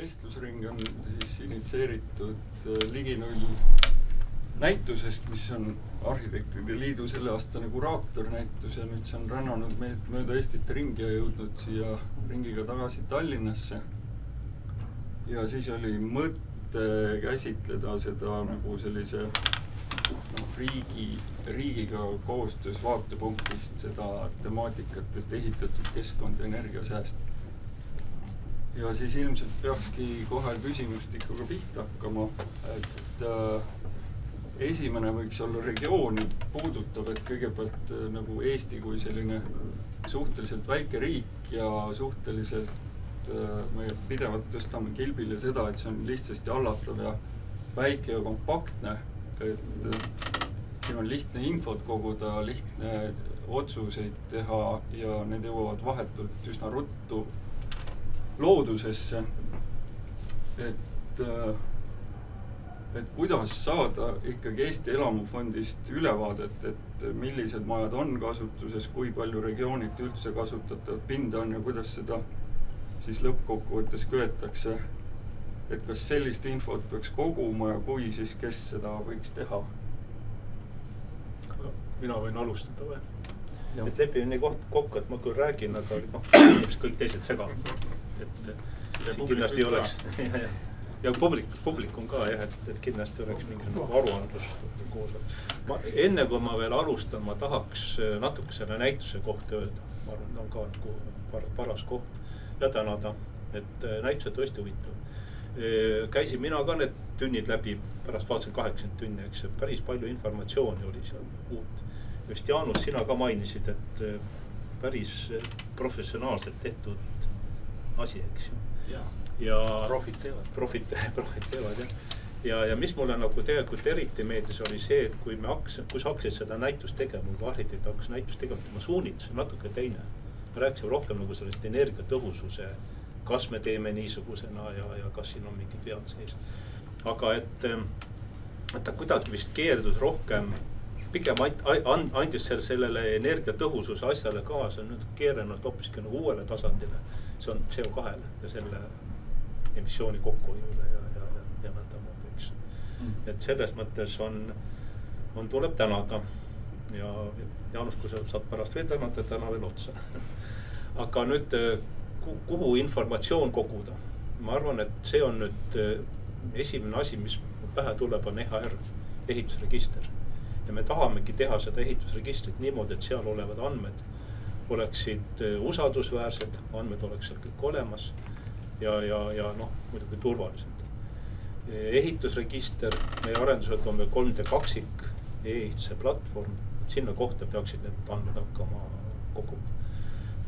vestlusring on siis initsieeritud äh, Ligi null näitusest, mis on Arhitektide Liidu selleaastane kuraatornäitus ja nüüd see on rännanud meid mööda Eestit ringi ja jõudnud siia ringiga tagasi Tallinnasse. ja siis oli mõte käsitleda seda nagu sellise noh, riigi, riigiga koostöös vaatepunktist seda temaatikat, et ehitatud keskkond energiasääst ja siis ilmselt peakski kohe küsimustikuga pihta hakkama, et äh, esimene võiks olla regiooni puudutav, et kõigepealt äh, nagu Eesti kui selline suhteliselt väike riik ja suhteliselt äh, me pidevalt tõstame kilbile seda, et see on lihtsasti hallatav ja väike ja kompaktne, et äh, siin on lihtne infot koguda, lihtne otsuseid teha ja need jõuavad vahetult üsna ruttu loodusesse. et, äh, et kuidas saada ikkagi Eesti Elamufondist ülevaadet, et millised majad on kasutuses, kui palju regiooniti üldse kasutatavat pinda on ja kuidas seda siis lõppkokkuvõttes köetakse. et kas sellist infot peaks koguma ja kui, siis kes seda võiks teha? mina võin alustada või? et lepime nii koht, kokku, et ma küll räägin, aga noh, kõik teised segavad et siin kindlasti oleks ja, publik, publik on ka jah, et, et kindlasti oleks mingisugune aruandlus koos. ma enne kui ma veel alustan, ma tahaks äh, natuke selle näituse kohta öelda, ma arvan, ta on ka nagu par, paras koht ja tänada, et äh, näitus on tõesti huvitav. Äh, käisin mina ka need tunnid läbi, pärast vaatasin kaheksakümmend tunni, eks, päris palju informatsiooni oli seal uut. just Jaanus, sina ka mainisid, et päris professionaalselt tehtud asi, eks ju. ja profid teevad. profid, profid teevad jah. ja, ja mis mulle nagu tegelikult eriti meeldis, oli see, et kui me hakkasime, kui sa hakkasid seda näitust tegema, kui arhitekt hakkas näitust tegema, tema suunitlus on natuke teine. me rääkisime rohkem nagu sellest energiatõhususe, kas me teeme niisugusena ja, ja kas siin on mingid vead sees. aga et, et ta kuidagi vist keerdus rohkem pigem and, andis selle, sellele energiatõhususe asjale kaasa, nüüd keeranud hoopiski nagu uuele tasandile see on CO2-le ja selle emissiooni kokkuhoiule ja, ja, ja, ja nõndamoodi, eks mm.. et selles mõttes on, on, tuleb tänada ja Jaanus, kui sa saad pärast veel tänada, täna veel otsa aga nüüd kuhu informatsioon koguda? ma arvan, et see on nüüd esimene asi, mis pähe tuleb, on EHR, ehitusregister. ja me tahamegi teha seda ehitusregistrit niimoodi, et seal olevad andmed oleksid äh, usaldusväärsed, andmed oleks seal kõik olemas ja, ja, ja noh, muidugi turvalised. ehitusregister, meie arenduselt on veel 3D kaksik e-ehituse platvorm, sinna kohta peaksid need andmed hakkama koguma.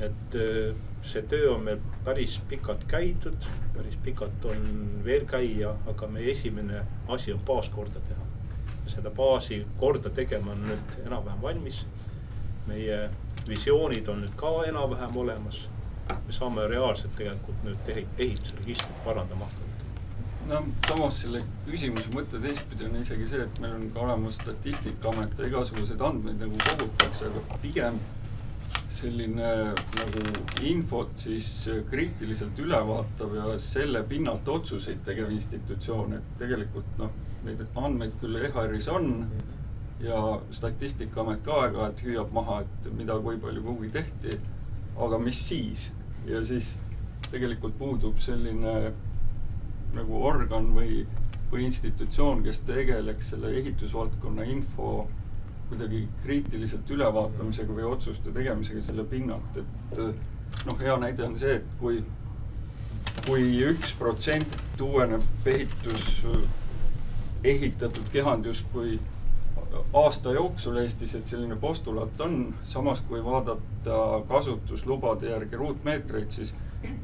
et äh, see töö on meil päris pikalt käidud, päris pikalt on veel käia, aga meie esimene asi on baas korda teha. seda baasi korda tegema on nüüd enam-vähem valmis. meie visioonid on nüüd ka enam-vähem olemas. me saame reaalselt tegelikult nüüd ehitusregistrit parandama hakata. no samas selle küsimuse mõte teistpidi on isegi see, et meil on ka olemas Statistikaamet ja igasuguseid andmeid nagu kogutakse, aga pigem selline nagu infot siis kriitiliselt üle vaatav ja selle pinnalt otsuseid tegev institutsioon, et tegelikult noh, neid andmeid küll EHR-is on mm, -hmm ja Statistikaamet ka aeg-ajalt hüüab maha, et mida, kui palju kuhugi tehti, aga mis siis? ja siis tegelikult puudub selline nagu organ või, või institutsioon, kes tegeleks selle ehitusvaldkonna info kuidagi kriitiliselt ülevaatamisega või otsuste tegemisega selle pinnalt, et noh, hea näide on see, et kui, kui üks protsent uueneb ehitus, ehitatud kehand justkui aasta jooksul Eestis, et selline postulaat on, samas kui vaadata kasutuslubade järgi ruutmeetreid, siis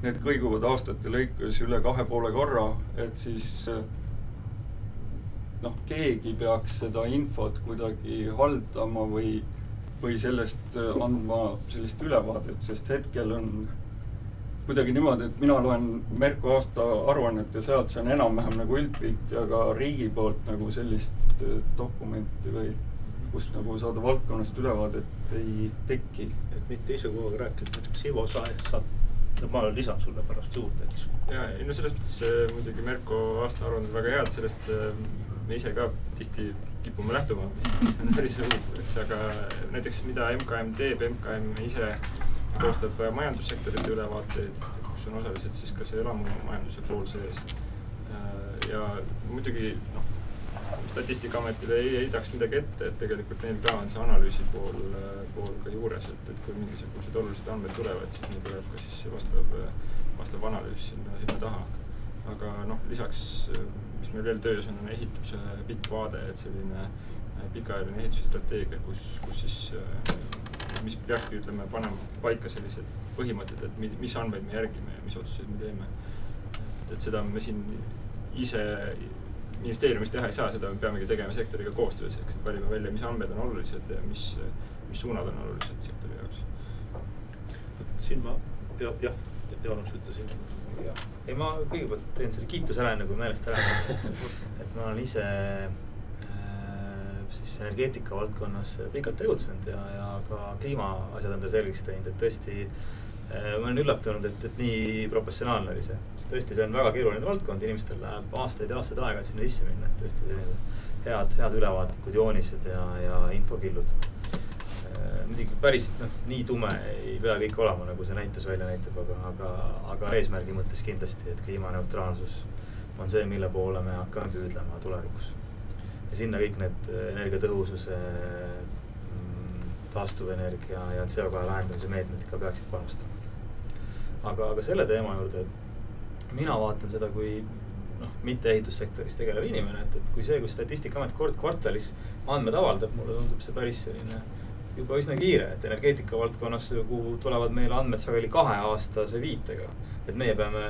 need kõiguvad aastate lõikes üle kahe poole korra, et siis noh, keegi peaks seda infot kuidagi haldama või, või sellest andma sellist ülevaadet, sest hetkel on kuidagi niimoodi, et mina loen Merko aasta aruannet ja sealt saan enam-vähem nagu üldpilti, aga riigi poolt nagu sellist dokumenti või kust nagu saada valdkonnast ülevaadet ei teki. et mitte ise kogu aeg rääkida, näiteks Ivo, sa saad no ma lisan sulle pärast juurde, eks. ja ei no selles mõttes äh, muidugi Merko aastaaruanded väga head, sellest äh, me ise ka tihti kipume lähtuma, mis on päris huvitav, eks, aga näiteks mida MKM teeb, MKM ise koostab majandussektorite ülevaateid, kus on osaliselt siis ka see elamumajanduse pool sees. ja muidugi noh, Statistikaametile ei heidaks midagi ette, et tegelikult neil ka on see analüüsi pool, pool ka juures, et, et kui mingisugused olulised andmed tulevad, siis neil tuleb ka siis see vastav, vastav analüüs sinna, sinna taha. aga noh, lisaks, mis meil veel töös on, on ehituse pikk vaade, et selline pikaajaline ehituse strateegia, kus, kus siis, mis peakski, ütleme, panema paika sellised põhimõtted, et mis andmeid me järgime ja mis otsuseid me teeme. et, et seda me siin ise ministeeriumis teha ei saa, seda me peamegi tegema sektoriga koostöös, siis valime välja, mis andmed on olulised ja mis, mis suunad on olulised sektori jaoks. siin ma ja,, jah, Jaanus ütlesin. ei, ma kõigepealt teen selle kiituse ära, enne kui meelest ära läheb. et ma olen ise energeetika valdkonnas pikalt tegutsenud ja, ja ka kliimaasjad endale selgeks teinud, et tõesti Äh, ma olen üllatunud, et, et nii professionaalne oli see, sest tõesti, see on väga keeruline valdkond, inimestel läheb aastaid ja aastaid aega, et sinna sisse minna, et tõesti head, head ülevaatlikud joonised ja, ja infokillud. Äh, muidugi päris noh, nii tume ei pea kõik olema, nagu see näitus välja näitab, aga, aga, aga eesmärgi mõttes kindlasti, et kliimaneutraalsus on see, mille poole me hakkame püüdlema tulevikus. Ja sinna kõik need energiatõhususe mm, taastuvenergia ja CO2 vähendamise meetmed ikka peaksid panustama aga, aga selle teema juurde, mina vaatan seda kui noh, mitte ehitussektoris tegelev inimene, et, et kui see, kui Statistikaamet kord kvartalis andmed avaldab, mulle tundub see päris selline juba üsna kiire, et energeetika valdkonnas, kuhu tulevad meile andmed sageli kaheaastase viitega. et meie peame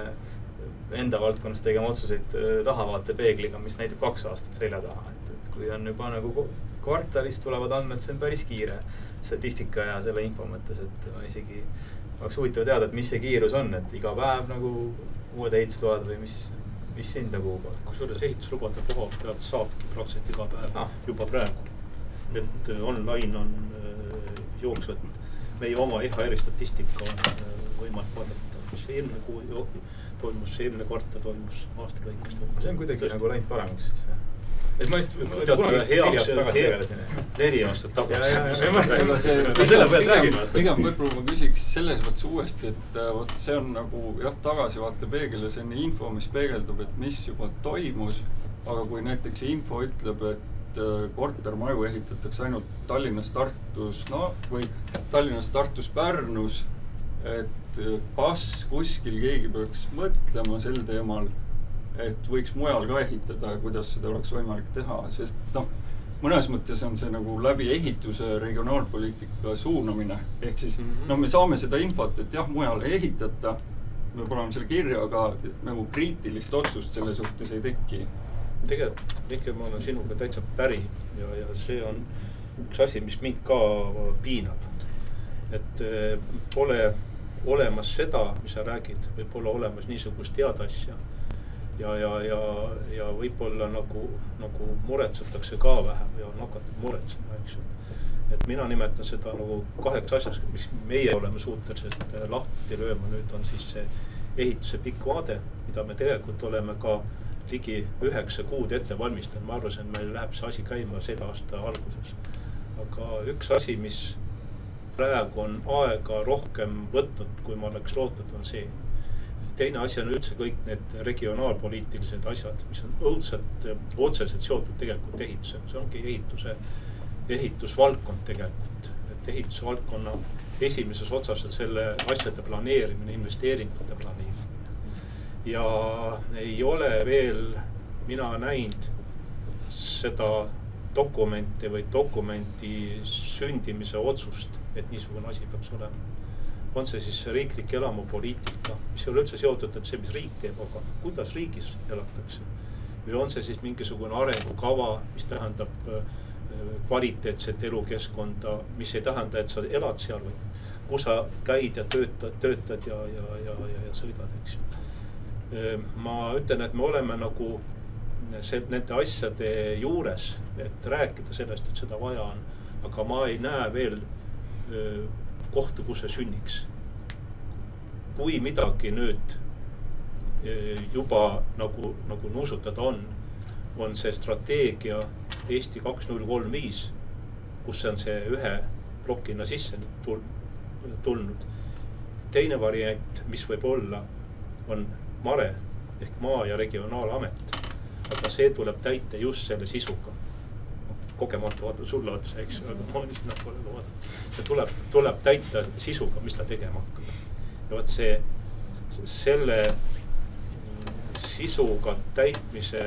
enda valdkonnas tegema otsuseid äh, tahavaatepeegliga, mis näitab kaks aastat selja taha, et, et kui on juba nagu kvartalis tulevad andmed, see on päris kiire statistika ja selle info mõttes, et ma isegi oleks huvitav teada, et mis see kiirus on, et iga päev nagu uued ehitusload või mis, mis sind nagu huvitab? kusjuures ehituslubade koha pealt saabki praktiliselt iga päev ah. juba praegu. et äh, online on äh, jooksvalt, meie oma EHR-i statistika on äh, võimalik vaadata, mis eelmine kuu toimus, eelmine kvartal toimus aasta lõikes. see on kuidagi nagu läinud paremaks siis jah? et ma kunagi neli aastat tagasi pigem võib-olla ma küsiks selles mõttes uuesti, et äh, vot see on nagu jah, tagasivaatepeegel ja selline info, mis peegeldub, et mis juba toimus. aga kui näiteks info ütleb, et äh, kortermaju ehitatakse ainult Tallinnas, Tartus, no või Tallinnas, Tartus, Pärnus. Et äh, kas kuskil keegi peaks mõtlema sel teemal et võiks mujal ka ehitada, kuidas seda oleks võimalik teha, sest noh, mõnes mõttes on see nagu läbi ehituse regionaalpoliitika suunamine, ehk siis mm -hmm. noh, me saame seda infot, et jah, mujal ei ehitata, me paneme selle kirja, aga nagu kriitilist otsust selle suhtes ei teki. tegelikult, Mihkel, ma olen sinuga täitsa päri ja, ja see on üks asi, mis mind ka piinab. et eh, pole olemas seda, mis sa räägid, või pole olemas niisugust head asja ja, ja, ja, ja võib-olla nagu, nagu muretsetakse ka vähem ja on hakatud muretsema, eks ju. et mina nimetan seda nagu kaheks asjaks, mis meie oleme suutelised äh, lahti lööma, nüüd on siis see ehituse pikk vaade, mida me tegelikult oleme ka ligi üheksa kuud ette valmistanud, ma arvasin, et meil läheb see asi käima selle aasta alguses. aga üks asi, mis praegu on aega rohkem võtnud, kui ma oleks lootnud, on see teine asi on üldse kõik need regionaalpoliitilised asjad, mis on õudselt otseselt seotud tegelikult ehitusega, see ongi ehituse, ehitusvaldkond tegelikult. et ehitusvaldkonna esimeses otsas on selle asjade planeerimine, investeeringute planeerimine. ja ei ole veel mina näinud seda dokumenti või dokumendi sündimise otsust, et niisugune asi peaks olema on see siis riiklik elamupoliitika, mis ei ole üldse seotud nüüd see, mis riik teeb, aga kuidas riigis elatakse. või on see siis mingisugune arengukava, mis tähendab äh, kvaliteetset elukeskkonda, mis ei tähenda, et sa elad seal või kus sa käid ja töötad, töötad ja, ja, ja, ja, ja sõidad, eks ju. Äh, ma ütlen, et me oleme nagu see, nende asjade juures, et rääkida sellest, et seda vaja on, aga ma ei näe veel kohta, kus see sünniks. kui midagi nüüd juba nagu, nagu nuusutada on, on see strateegia Eesti kaks null kolm viis, kus on see ühe plokina sisse tul-, tulnud. teine variant, mis võib olla, on MaRe ehk Maa- ja Regionaalamet. aga see tuleb täita just selle sisuga. Kogemata vaatan sulle otsa, eks ju, aga ma olen sinnapoole ka vaadanud. see tuleb, tuleb täita sisuga, mis ta tegema hakkab. ja vot see, selle sisuga täitmise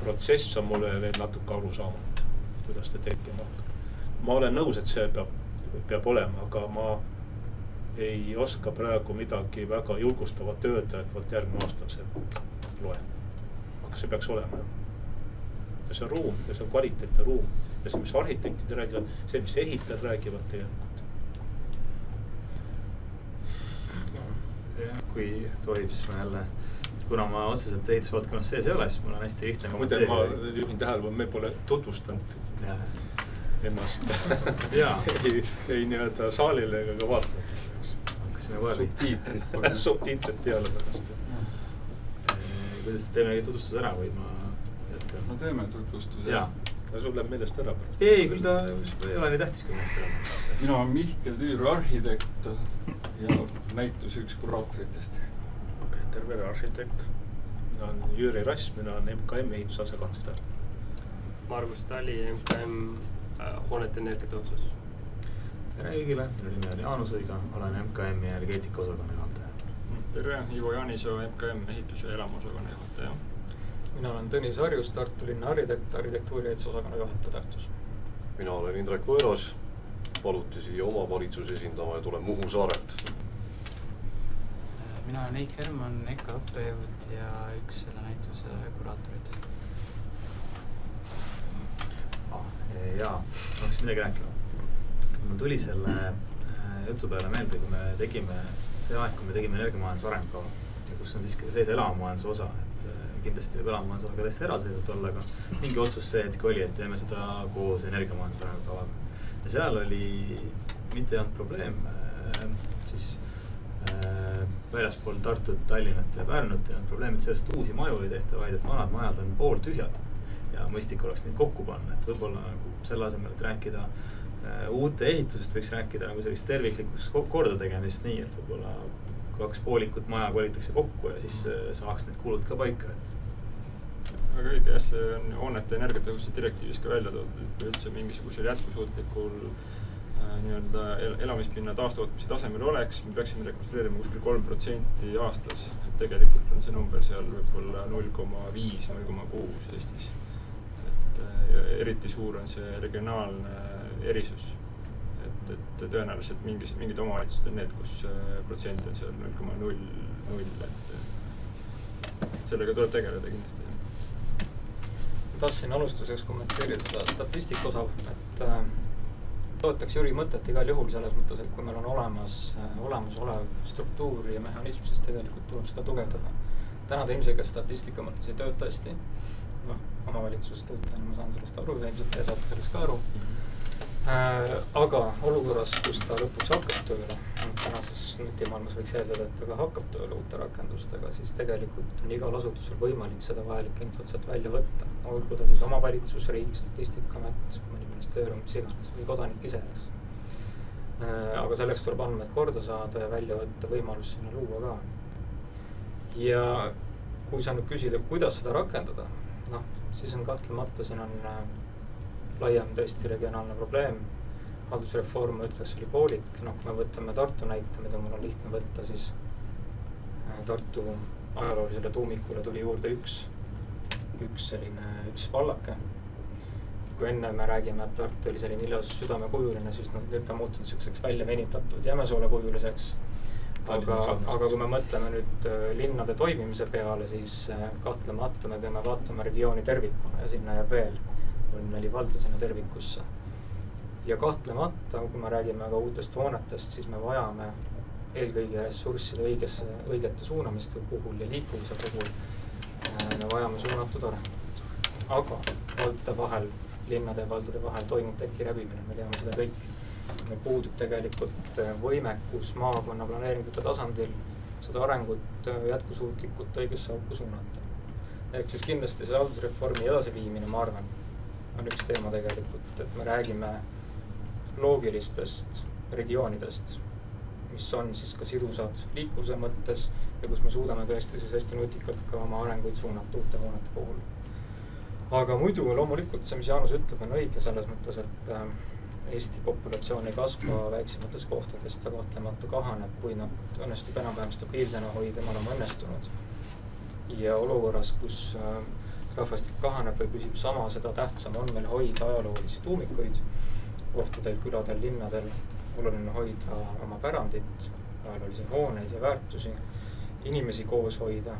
protsess on mulle veel natuke arusaamatu, kuidas ta tekkima hakkab. ma olen nõus, et see peab, peab olema, aga ma ei oska praegu midagi väga julgustavat öelda, et vot järgmine aasta see loeb. aga see peaks olema ju. Ja see on ruum ja see on kvaliteetne ruum ja see, mis arhitektid räägivad, see, mis ehitajad räägivad tegelikult. kui tohib, siis ma jälle, kuna ma otseselt ehitusvaldkonnas sees ei ole, siis mul on hästi lihtne. muide, ma juhin tähelepanu, me pole tutvustanud ennast ei, ei nii-öelda saalile ega ka vaatajatele hakkasime kohe pihta. subtiitrid peale pärast. kuidas te teeme tutvustuse ära või ma? No teeme tutvustuse. no sul läheb meelest ära pärast. ei, küll ta ei ole nii tähtis, kui meelest ära. mina olen Mihkel Tüür, arhitekt ja näituse üks kuraatoritest. Peeter Vere, arhitekt. mina olen Jüri Rass, mina olen MKM ehituse asekantsler. Margus Tali, MKM äh, hoonete energiatõhusus tere kõigile, minu nimi on Jaanus Õiga, olen MKM-i energeetika osakonna juhataja. tere, Ivo Jaanisoo, MKM ehitus- ja elamuosakonna juhataja. Mina olen Tõnis Harjus, Tartu linna arhitekt, arhitektuuri ehitusosakonna juhataja Tartus. mina olen Indrek Võõras, paluti siia omavalitsuse esindama ja tulen Muhu saarelt. mina olen Eik Herman, EKA õppejõud ja üks selle näituse kuraatoritest. jaa, ma hakkasin midagi rääkima mul tuli selle äh, jutu peale meelde, kui me tegime, see aeg, kui me tegime energiamajanduse arengukava ja kus on siiski sees elamumajanduse osa, et äh, kindlasti võib elamumajanduse osa ka täiesti eraldiseisvalt olla, aga mingi otsus see hetk oli, et teeme seda koos energiamajanduse arengukavaga. ja seal oli, mitte ei olnud probleem äh, siis äh, väljaspool Tartut, Tallinnat ja Pärnut ei olnud probleem, et sellest uusi maju ei tehta, vaid et vanad majad on pooltühjad. ja mõistlik oleks neid kokku panna, et võib-olla nagu selle asemel, et rääkida äh, uute ehitusest, võiks rääkida nagu sellist terviklikust kordategemist, nii et võib-olla kaks poolikut maja kolitakse kokku ja siis äh, saaks need kulud ka paika, et väga õige jah, see on hoonete energiatõhususe direktiivis ka välja toodud, et kui üldse mingisugusel jätkusuutlikul äh, nii-öelda el elamispinna taastootmise tasemel oleks, me peaksime rekonstrueerima kuskil kolm protsenti aastas. et tegelikult on see number seal võib-olla null koma viis, null koma kuus Eestis. et äh, eriti suur on see regionaalne erisus. et, et tõenäoliselt mingis, mingid omavalitsused on need, kus äh, protsent on seal null koma null, null, et sellega tuleb tegeleda kindlasti tahtsin alustuseks kommenteerida seda statistika osa, et äh, toetaks Jüri mõtet igal juhul selles mõttes, et kui meil on olemas äh, olemasolev struktuur ja mehhanism, siis tegelikult tuleb seda tugevdada. täna ta ilmselgelt statistika mõttes ei tööta hästi. noh, omavalitsuse töötajana ma saan sellest aru, ilmselt te saate sellest ka aru äh,. Aga olukorras, kus ta lõpuks hakkab tööle, tänases nutimaailmas võiks eeldada, et ta ka hakkab tööle uute rakendustega, siis tegelikult on igal asutusel võimalik seda vajalikku infot sealt välja võtta. olgu ta siis omavalitsus, riik, statistikaamet, mõni ministeerium, mis iganes või kodanik ise, eks äh,. aga selleks tuleb andmed korda saada ja välja võtta, võimalus sinna luua ka. ja kui sa nüüd küsid, et kuidas seda rakendada, noh, siis on kahtlemata, siin on äh, laiem tõesti regionaalne probleem. haldusreform, ma ütleks, oli poolik, noh, kui me võtame Tartu näite, mida mul on lihtne võtta, siis äh, Tartu ajaloolisele tuumikule tuli juurde üks, üks selline, üks vallake. kui enne me räägime, et Tartu oli selline ilus südamekujuline, siis noh, nüüd ta on muutunud siukseks välja venitatud jämesoolekujuliseks aga, aga kui me mõtleme nüüd äh, linnade toimimise peale, siis äh, kahtlemata me peame vaatama regiooni tervikuna ja sinna jääb veel kolm-neli valda sinna tervikusse. ja kahtlemata, kui me räägime ka uutest hoonetest, siis me vajame eelkõige ressursside õigesse, õigete suunamiste puhul ja liikuvuse puhul äh, me vajame suunatud arengut. aga valdade vahel, linnade ja valdade vahel toimub teki läbimine, me teame seda kõik. meil puudub tegelikult äh, võimekus maakonna planeeringute tasandil seda arengut äh, jätkusuutlikult õigesse auku suunata. ehk siis kindlasti see haldusreformi edasiviimine, ma arvan, on üks teema tegelikult, et me räägime loogilistest regioonidest, mis on siis ka sidusad liikluse mõttes ja kus me suudame tõesti siis hästi nutikalt ka oma arenguid suunata uute hoonete puhul. aga muidu loomulikult see, mis Jaanus ütleb, on õige selles mõttes, et äh, Eesti populatsioon ei kasva väiksemates kohtades, ta kahtlemata kahaneb, kui nad õnnestub enam-vähem stabiilsena hoida, me oleme õnnestunud. ja olukorras, kus äh, rahvastik kahaneb või püsib sama, seda tähtsam on meil hoida ajaloolisi tuumikuid kohtadel, küladel, linnadel. oluline hoida oma pärandit, ajaloolisi hooneid ja väärtusi, inimesi koos hoida.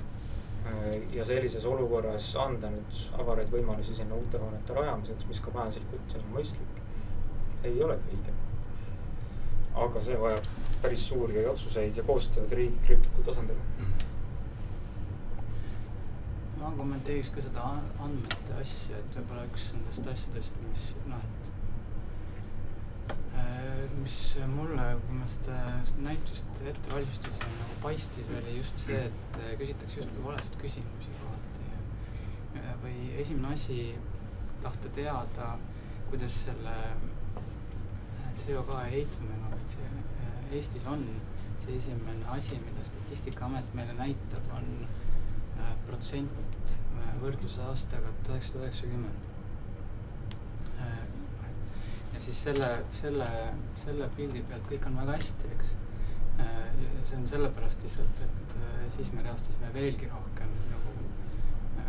Äh, ja sellises olukorras anda nüüd avaraid võimalusi sinna uute hoonete rajamiseks, mis ka majanduslikult on mõistlik, ei ole õige. aga see vajab päris suuri otsuseid ja koostööd riiklikul tasandil ma kommenteeriks ka seda andmete asja, et võib-olla üks nendest asjadest, mis noh, et äh, mis mulle, kui ma seda, seda näitust ette valmistasin, nagu paistis, oli just see, et äh, küsitakse justkui valesid küsimusi kohati. Äh, või esimene asi, tahta teada, kuidas selle CO2 heitmega nagu, Eestis on, see esimene asi, mida Statistikaamet meile näitab, on protsent äh, võrdluse aastaga tuhat üheksasada üheksakümmend. Äh, ja siis selle, selle, selle pildi pealt kõik on väga hästi, eks. Äh, see on sellepärast lihtsalt, et siis me reastasime veelgi rohkem nagu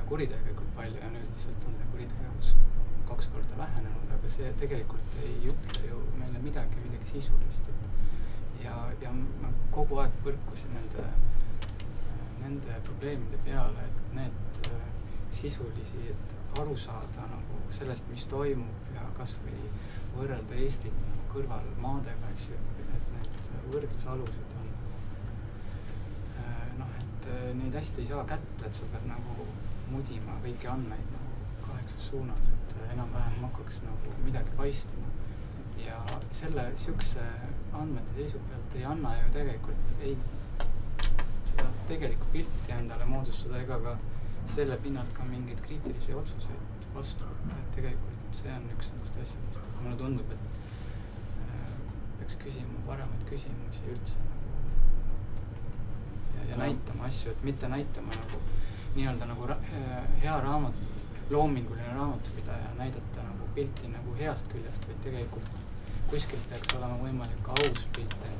kuritegelikult palju ja nüüd lihtsalt on see kuritegevus kaks korda vähenenud, aga see tegelikult ei ütle ju meile midagi, midagi sisulist, et ja, ja ma kogu aeg põrkusin nende nende probleemide peale, et need äh, sisulisi, et aru saada nagu sellest, mis toimub ja kasvõi võrrelda Eestit nagu kõrvalmaadega, eks ju, et need võrdlusalused on äh, noh, et äh, neid hästi ei saa kätte, et sa pead nagu mudima kõiki andmeid nagu kaheksas suunas, et enam-vähem hakkaks nagu midagi paistma. ja selle siukse andmete seisu pealt ei anna ju tegelikult ei tegelikku pilti endale moodustada ega ka selle pinnalt ka mingeid kriitilisi otsuseid vastu võtta, et tegelikult see on üks nendest asjadest, et mulle tundub, et äh, peaks küsima paremaid küsimusi üldse nagu ja, ja näitama asju, et mitte näitama nagu nii-öelda nagu ra äh, hea raamat, loominguline raamatupidaja, näidata nagu pilti nagu heast küljest, vaid tegelikult kuskilt peaks olema võimalik aus pilt endale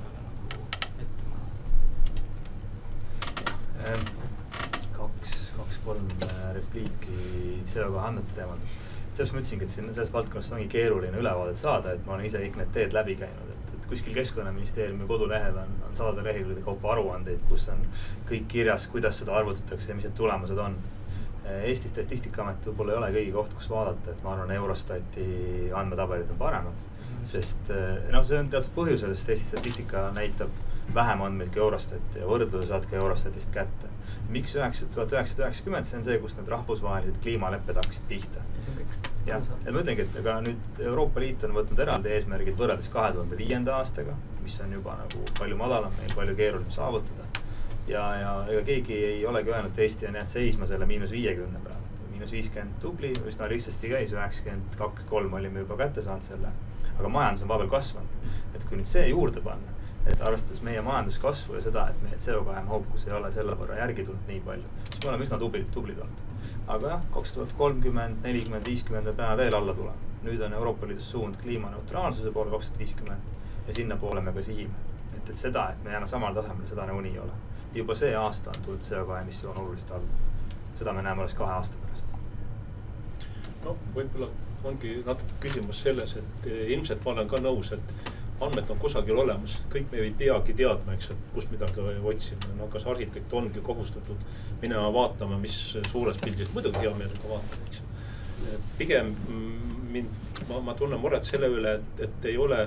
kaks, kaks-kolm äh, repliiki CO2 andmete teemal. sellest ma ütlesingi, et siin sellest valdkonnast ongi keeruline ülevaadet saada, et ma olen ise kõik need teed läbi käinud, et, et kuskil Keskkonnaministeeriumi kodulehel on, on sadade lehekülgede kaupa aruandeid, kus on kõik kirjas, kuidas seda arvutatakse ja mis need tulemused on. Äh, Eesti Statistikaamet võib-olla ei ole kõige koht, kus vaadata, et ma arvan, Eurostati andmetabelid on paremad. sest äh, noh, see on teatud põhjusel, sest Eesti statistika näitab vähem andmeid kui Eurostat ja võrdluse saad ka Eurostatist kätte. miks üheksa, tuhat üheksasada üheksakümmend, see on see, kus need rahvusvahelised kliimalepped hakkasid pihta. jah, et ma ütlengi, et aga nüüd Euroopa Liit on võtnud eraldi eesmärgid võrreldes kahe tuhande viienda aastaga, mis on juba nagu palju madalam, meil palju keerulisem saavutada. ja, ja ega keegi ei olegi öelnud, et Eesti on jäänud seisma selle miinus viiekümne peale. miinus viiskümmend tubli, üsna lihtsasti käis, üheksakümmend kaks, kolm olime juba kätte saanud selle. aga majandus on vahepeal kasvanud, et kui nüüd see juurde panna et arvestades meie majanduskasvu ja seda, et meie CO2 mahukus ei ole selle võrra järgi tulnud nii palju, siis me oleme üsna tublid, tublid olnud. aga jah, kaks tuhat kolmkümmend, nelikümmend, viiskümmend me peame veel alla tulema. nüüd on Euroopa Liidus suund kliimaneutraalsuse poole kaks tuhat viiskümmend ja sinnapoole me ka sihime. et, et seda, et me jääme samale tasemele, seda nagunii ei ole. juba see aasta on tulnud CO2 emissioon oluliselt alla. seda me näeme alles kahe aasta pärast. no võib-olla ongi natuke küsimus selles, et ilmselt ma olen ka nõus, et andmed on kusagil olemas, kõik me ei peagi teadma, eks, et kust midagi otsima, no kas arhitekt ongi kohustatud minema vaatama, mis suures pildis, muidugi hea meelega vaatan, eks. pigem mind, ma, ma tunnen muret selle üle, et, et ei ole,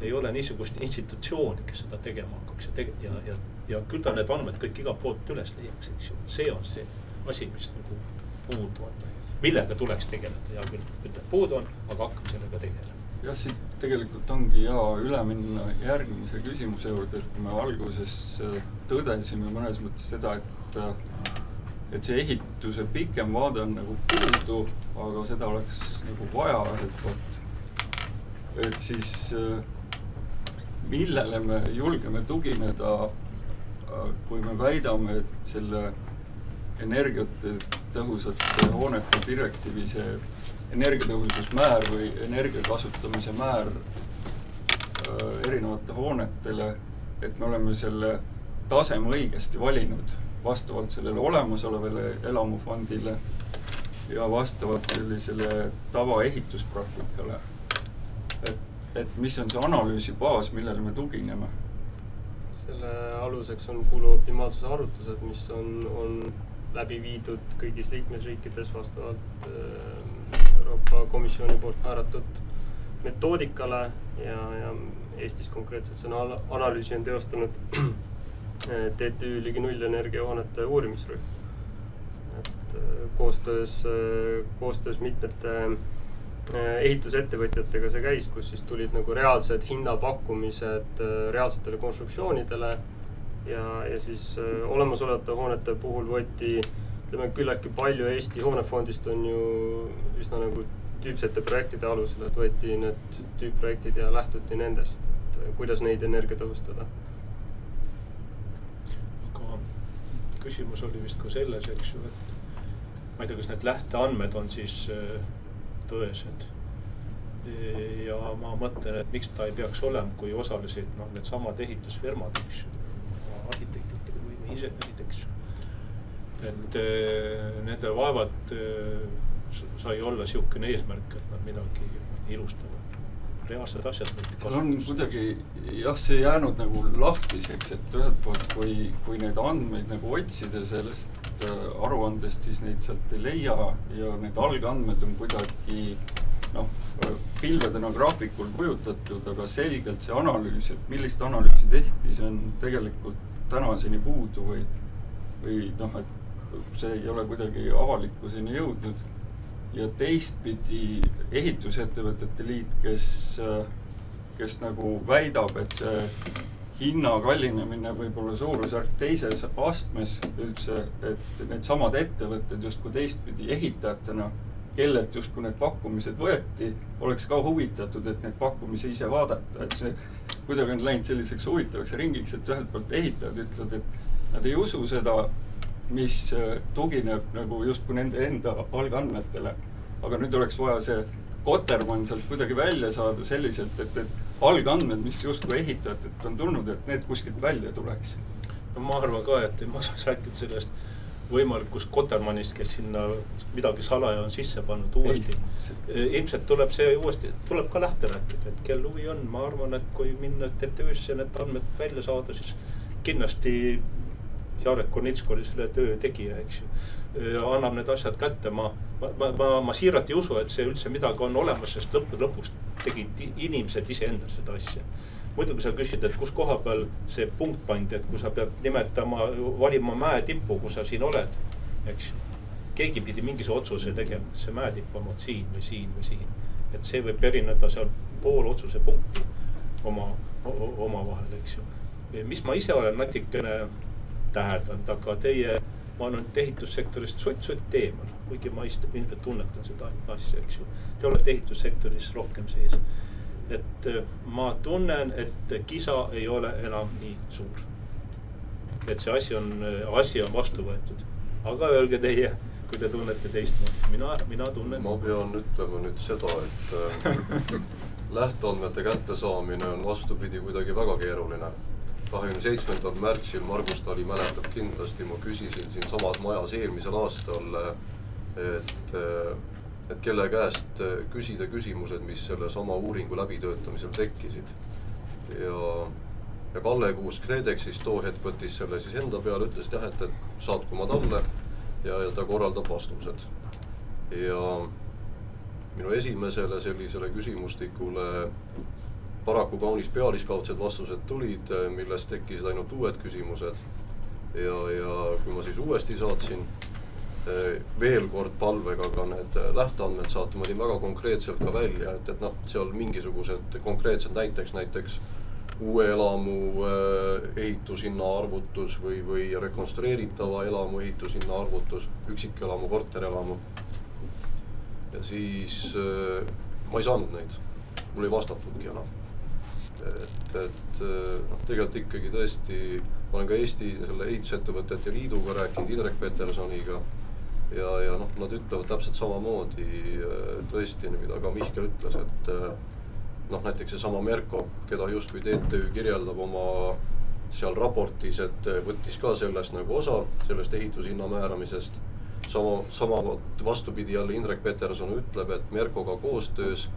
ei ole niisugust institutsiooni, kes seda tegema hakkaks ja tege- ja, ja, ja küll ta need andmed kõik igalt poolt üles leiaks, eks ju, see on see asi, mis nagu puudu on. millega tuleks tegeleda, hea küll, ütleb puudu on, aga hakkame sellega tegelema jah, siit tegelikult ongi hea üle minna järgmise küsimuse juurde, et me alguses äh, tõdesime mõnes mõttes seda, et äh, et see ehituse pikem vaade on nagu puudu, aga seda oleks nagu vaja ühelt poolt. et siis äh, millele me julgeme tugineda, kui me väidame, et selle energiate tõhusate hoonete direktiivi see energiatõhususmäär või energia kasutamise määr äh, erinevate hoonetele, et me oleme selle taseme õigesti valinud vastavalt sellele olemasolevale elamufondile ja vastavalt sellisele tavaehituspraktikale. et, et mis on see analüüsi baas, millele me tugineme? selle aluseks on kulu optimaalsuse arvutused, mis on, on läbi viidud kõigis liikmesriikides vastavalt äh, Euroopa Komisjoni poolt määratud metoodikale ja, ja Eestis konkreetselt selle analüüsi on teostanud TTÜ Ligi nullenergia hoonete uurimisrühm. et äh, koostöös, äh, koostöös mitmete ehitusettevõtjatega see käis, kus siis tulid nagu reaalsed hinnapakkumised reaalsetele konstruktsioonidele ja, ja siis olemasolevate hoonete puhul võeti ütleme küllaltki palju Eesti hoonefondist on ju üsna nagu tüüpsete projektide alusel, et võeti need tüüpprojektid ja lähtuti nendest, et kuidas neid energia tõhustada. aga küsimus oli vist ka selles, eks ju, et ma ei tea, kas need lähteandmed on siis äh, tõesed. ja ma mõtlen, et miks ta ei peaks olema, kui osalesid noh, needsamad ehitusfirmad, eks ju, arhitektid või insenerid, eks et äh, nendel vaevalt äh, sai olla niisugune eesmärk, et nad midagi ilustavad. reaalsed asjad. seal on kuidagi jah, see jäänud nagu lahtiseks, et ühelt poolt, kui, kui neid andmeid nagu otsida sellest äh, aruandest, siis neid sealt ei leia ja need algandmed on kuidagi noh, pilvedena graafikul kujutatud, aga selgelt see analüüs, et millist analüüsi tehti, see on tegelikult tänaseni puudu või, või noh, et see ei ole kuidagi avalikkuseni jõudnud. ja teistpidi Ehitusettevõtete Liit, kes, kes nagu väidab, et see hinna kallinemine võib olla suurusjärk teises astmes üldse, et needsamad ettevõtted justkui teistpidi ehitajatena, kellelt justkui need pakkumised võeti, oleks ka huvitatud, et neid pakkumisi ise vaadata, et see kuidagi on läinud selliseks huvitavaks ringiks, et ühelt poolt ehitajad ütlevad, et nad ei usu seda mis äh, tugineb nagu justkui nende enda algandmetele. aga nüüd oleks vaja see kotermann sealt kuidagi välja saada selliselt, et, et algandmed, mis justkui ehitajatelt on tulnud, et need kuskilt välja tuleks. no ma arvan ka, et ei maksaks rääkida sellest võimalikust kotermannist, kes sinna midagi salaja on sisse pannud uuesti. ilmselt tuleb see uuesti, tuleb ka lahti rääkida, et kel huvi on, ma arvan, et kui minna TTÜ-sse need andmed välja saada, siis kindlasti Jarek Kornitsk oli selle töö tegija, eks ju. annab need asjad kätte, ma, ma, ma, ma, ma siiralt ei usu, et see üldse midagi on olemas, sest lõppude lõpuks tegid inimesed iseendale seda asja. Muidugi sa küsid, et kus koha peal see punkt pandi, et kui sa pead nimetama, valima mäetippu, kus sa siin oled, eks keegi pidi mingisuguse otsuse tegema, et see mäetipp on vot siin või siin või siin. et see võib erineda seal pool otsuse punkti oma, omavahel, eks ju. mis ma ise olen natukene täheldanud, aga teie, ma olen ehitussektorist sutt-sutt eemal, kuigi ma ilmselt tunnetan seda asja, eks ju. Te olete ehitussektoris rohkem sees. Et äh, ma tunnen, et kisa ei ole enam nii suur. et see asi on, äh, asi on vastu võetud. aga öelge teie, kui te tunnete teistmoodi, mina, mina tunnen. ma pean ütlema nüüd seda, et äh, lähteandmete kättesaamine on vastupidi kuidagi väga keeruline kahekümne seitsmendal märtsil, Margus Tali mäletab kindlasti, ma küsisin siinsamas majas eelmisel aastal, et, et kelle käest küsida küsimused, mis sellesama uuringu läbitöötamisel tekkisid. ja, ja Kalle Kuusk KredExist too hetk võttis selle siis enda peale, ütles jah, et, et saatku ma talle ja, ja ta korraldab vastused. ja minu esimesele sellisele küsimustikule paraku kaunis pealiskaudsed vastused tulid, millest tekkisid ainult uued küsimused. ja, ja kui ma siis uuesti saatsin, veel kord palvega ka need lähteandmed saata, ma tõin väga konkreetselt ka välja, et, et noh, seal mingisugused konkreetsed näiteks, näiteks uue elamu ehitushinna arvutus või, või rekonstrueeritava elamu ehitushinna arvutus, üksikelamu, korterelamu. ja siis ma ei saanud neid, mul ei vastatudki enam et, et noh, tegelikult ikkagi tõesti, ma olen ka Eesti selle ehitusettevõtete liiduga rääkinud, Indrek Petersoniga. Ja, ja noh, nad ütlevad täpselt samamoodi tõesti, mida ka Mihkel ütles, et noh, näiteks seesama Merko, keda justkui TTÜ kirjeldab oma seal raportis, et võttis ka sellest nagu osa, sellest ehitushinna määramisest. sama, sama vastupidi jälle Indrek Peterson ütleb, et Merkoga koostöös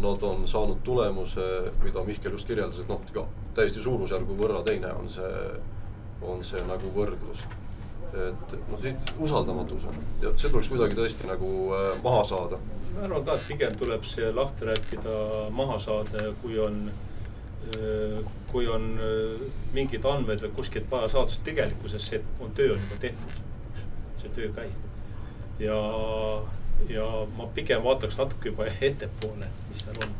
nad on saanud tulemuse, mida Mihkel just kirjeldas, et noh, täiesti suurusjärgu võrra teine on see, on see nagu võrdlus. Et noh, usaldamatus on ja see tuleks kuidagi tõesti nagu äh, maha saada. ma arvan ka, et pigem tuleb see lahti rääkida, maha saada, kui on äh, kui on äh, mingeid andmeid või kuskilt vaja saada, sest tegelikkuses see on, töö on juba tehtud. see töö käib ja ja ma pigem vaataks natuke juba ettepoole, mis seal on.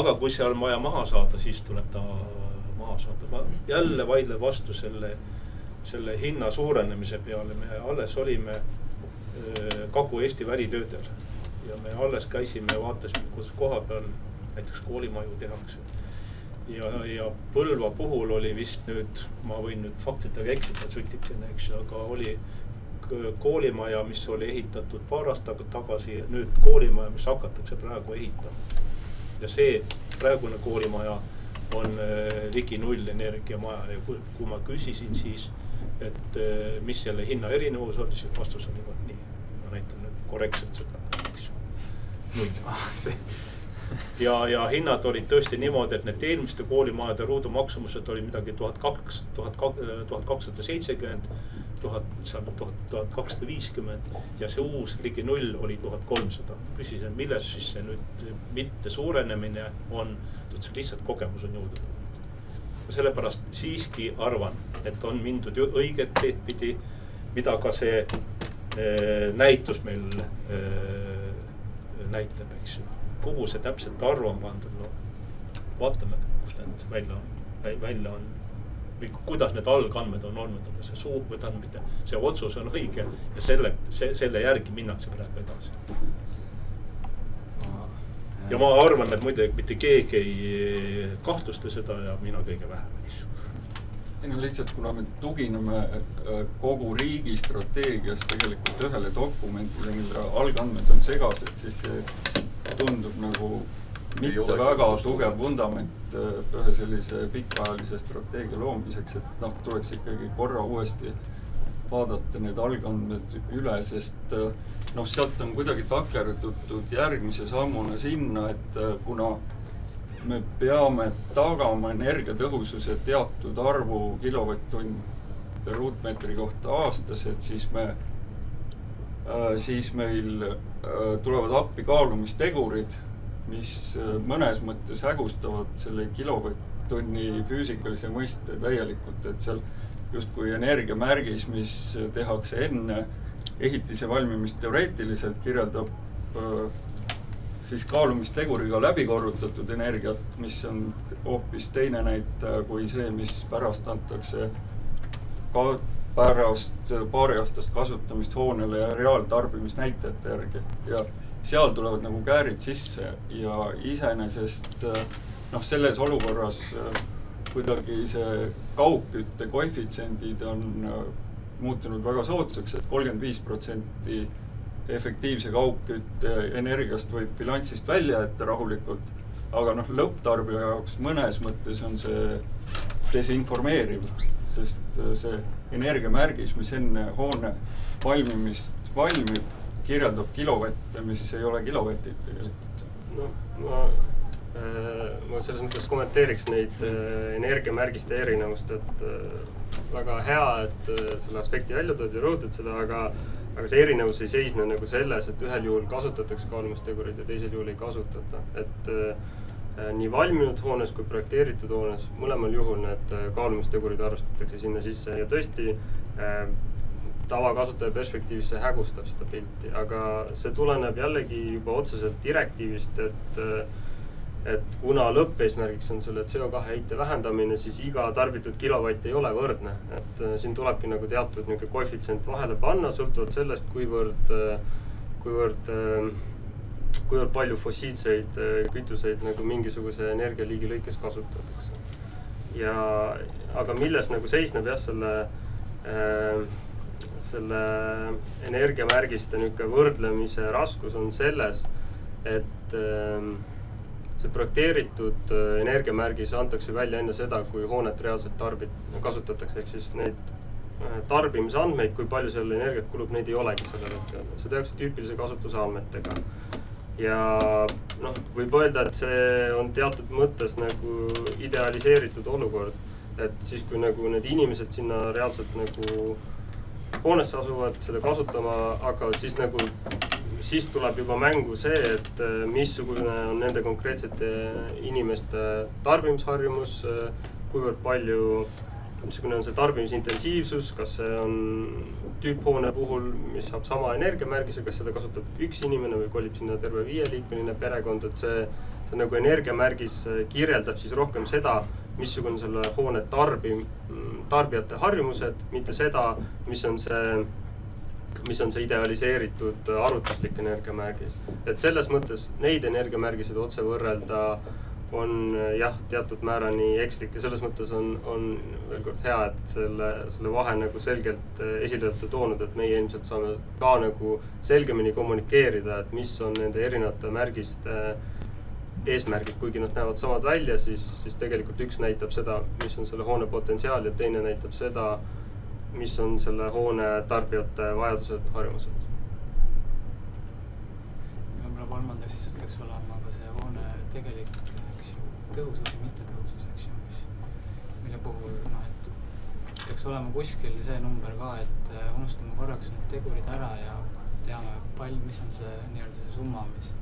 aga kui seal on vaja maha saada, siis tuleb ta maha saada. ma jälle vaidlen vastu selle, selle hinna suurenemise peale, me alles olime Kagu-Eesti välitöödel ja me alles käisime vaatasime, kuidas koha peal näiteks koolimaju tehakse. ja, ja Põlva puhul oli vist nüüd, ma võin nüüd faktidega eksida sutikene, eks ju, aga oli koolimaja, mis oli ehitatud paar aastat tagasi, nüüd koolimaja, mis hakatakse praegu ehitama. ja see praegune koolimaja on ligi nullenergiamaja ja kui, kui ma küsisin siis, et äh, mis selle hinna erinevus oli, siis vastus oli vot nii. ma näitan nüüd korrektselt seda, eks ju, null ah, ja, ja hinnad olid tõesti niimoodi, et need eelmiste koolimajade ruudu maksumused olid midagi tuhat kaks, tuhat, tuhat kakssada seitsekümmend tuhat, seal tuhat, tuhat kakssada viiskümmend ja see uus ligi null oli tuhat kolmsada. küsisin, milles siis see nüüd mitte suurenemine on, ta ütles, et lihtsalt kogemus on jõudu toonud. Sellepärast siiski arvan, et on mindud õiget teed pidi, mida ka see äh, näitus meil äh, näitab, eks ju. kuhu see täpselt arv on pandud, no vaatame, kust need välja on, välja on või kuidas need algandmed on olnud, aga see suu, või tähendab mitte, see otsus on õige ja selle, see, selle järgi minnakse praegu edasi. Ja ma arvan, et muide mitte keegi ei kahtlusta seda ja mina kõige vähem, eks ju. Ei no lihtsalt, kuna me tugineme äh, kogu riigi strateegias tegelikult ühele dokumendile, mille algandmed on segased, siis see tundub nagu mitte väga tugev vundament äh, ühe sellise pikaajalise strateegia loomiseks, et noh, tuleks ikkagi korra uuesti vaadata need algandmed üle, sest äh, noh, sealt on kuidagi takerdutud järgmise sammuna sinna, et äh, kuna me peame tagama energiatõhususe teatud arvu kilovatt-tund ruutmeetri kohta aastas, et siis me siis meil tulevad appi kaalumistegurid mis äh, mõnes mõttes hägustavad selle kilovatt-tunni füüsikalise mõiste täielikult, et seal justkui energiamärgis, mis tehakse enne ehitise valmimist teoreetiliselt, kirjeldab siis kaalumisteguriga läbi korrutatud energiat, mis on hoopis teine näitaja kui see, mis pärast antakse ka pärast paariaastast kasutamist hoonele ja reaaltarbimisnäitajate järgi. Ja seal tulevad nagu käärid sisse ja iseenesest noh, selles olukorras äh, kuidagi see kaugkütte koefitsiendid on äh, muutunud väga soodsaks et, et kolmkümmend viis protsenti efektiivse kaugkütte energiast võib bilansist välja jätta rahulikult, aga noh, lõpptarbija jaoks mõnes mõttes on see desinformeeriv, sest see energiamärgis, mis enne hoone valmimist valmib, kirjeldab kilovatte, mis ei ole kilovatid tegelikult. noh, ma äh, ma selles mõttes kommenteeriks neid äh, energiamärgiste erinevust, et äh, väga hea, et selle aspekti välja tood ja rõhutad seda, aga aga see erinevus ei seisne nagu selles, et ühel juhul kasutatakse kaalumistegureid ja teisel juhul ei kasutata, et äh, nii valminud hoones kui projekteeritud hoones, mõlemal juhul need kaalumistegurid arvestatakse sinna sisse. Ja tõesti äh, tavakasutaja perspektiivis see hägustab seda pilti, aga see tuleneb jällegi juba otseselt direktiivist, et et kuna lõppeesmärgiks on selle CO2 heite vähendamine, siis iga tarbitud kilovatt ei ole võrdne, et äh, siin tulebki nagu teatud niisugune koefitsient vahele panna, sõltuvalt sellest, kuivõrd, kuivõrd kuivõrd palju fossiilseid kütuseid nagu mingisuguse energialiigi lõikes kasutatakse. ja, aga milles nagu seisneb jah, selle äh, selle energiamärgiste niisugune võrdlemise raskus on selles, et äh, see projekteeritud äh, energiamärgis antakse välja enne seda, kui hoonet reaalselt tarbit-, kasutatakse, ehk siis neid äh, tarbimisandmeid, kui palju seal energiat kulub, neid ei olegi sellel hetkel. see tehakse tüüpilise kasutuse andmetega. ja noh, võib öelda, et see on teatud mõttes nagu idealiseeritud olukord. et siis, kui nagu need inimesed sinna reaalselt nagu hoonesse asuvad, seda kasutama hakkavad, siis nagu, siis tuleb juba mängu see, et äh, missugune on nende konkreetsete inimeste tarbimisharjumus, äh, kuivõrd palju, missugune on see tarbimisintensiivsus, kas see on tüüphoone puhul, mis saab sama energiamärgise, kas seda kasutab üks inimene või kolib sinna terve viieliikmeline perekond, et see, see nagu energiamärgis äh, kirjeldab siis rohkem seda, missugune selle hoone tarbim-, tarbijate harjumused, mitte seda, mis on see, mis on see idealiseeritud arvutuslik energiamärgis. et selles mõttes neid energiamärgiseid otse võrrelda on jah, teatud määrani ekslik ja selles mõttes on, on veel kord hea, et selle, selle vahe nagu selgelt esile olete toonud, et meie ilmselt saame ka nagu selgemini kommunikeerida, et mis on nende erinevate märgiste eesmärgid, kuigi nad näevad samad välja, siis, siis tegelikult üks näitab seda, mis on selle hoone potentsiaal ja teine näitab seda, mis on selle hoone tarbijate vajadused, harjumused. võib-olla kolmandaks siis peaks olema ka see hoone tegelik, eks ju, tõhusus ja mittetõhusus, eks ju, mis, mille puhul noh, et peaks olema kuskil see number ka, et äh, unustame korraks need tegurid ära ja teame, palju, mis on see nii-öelda see summa, mis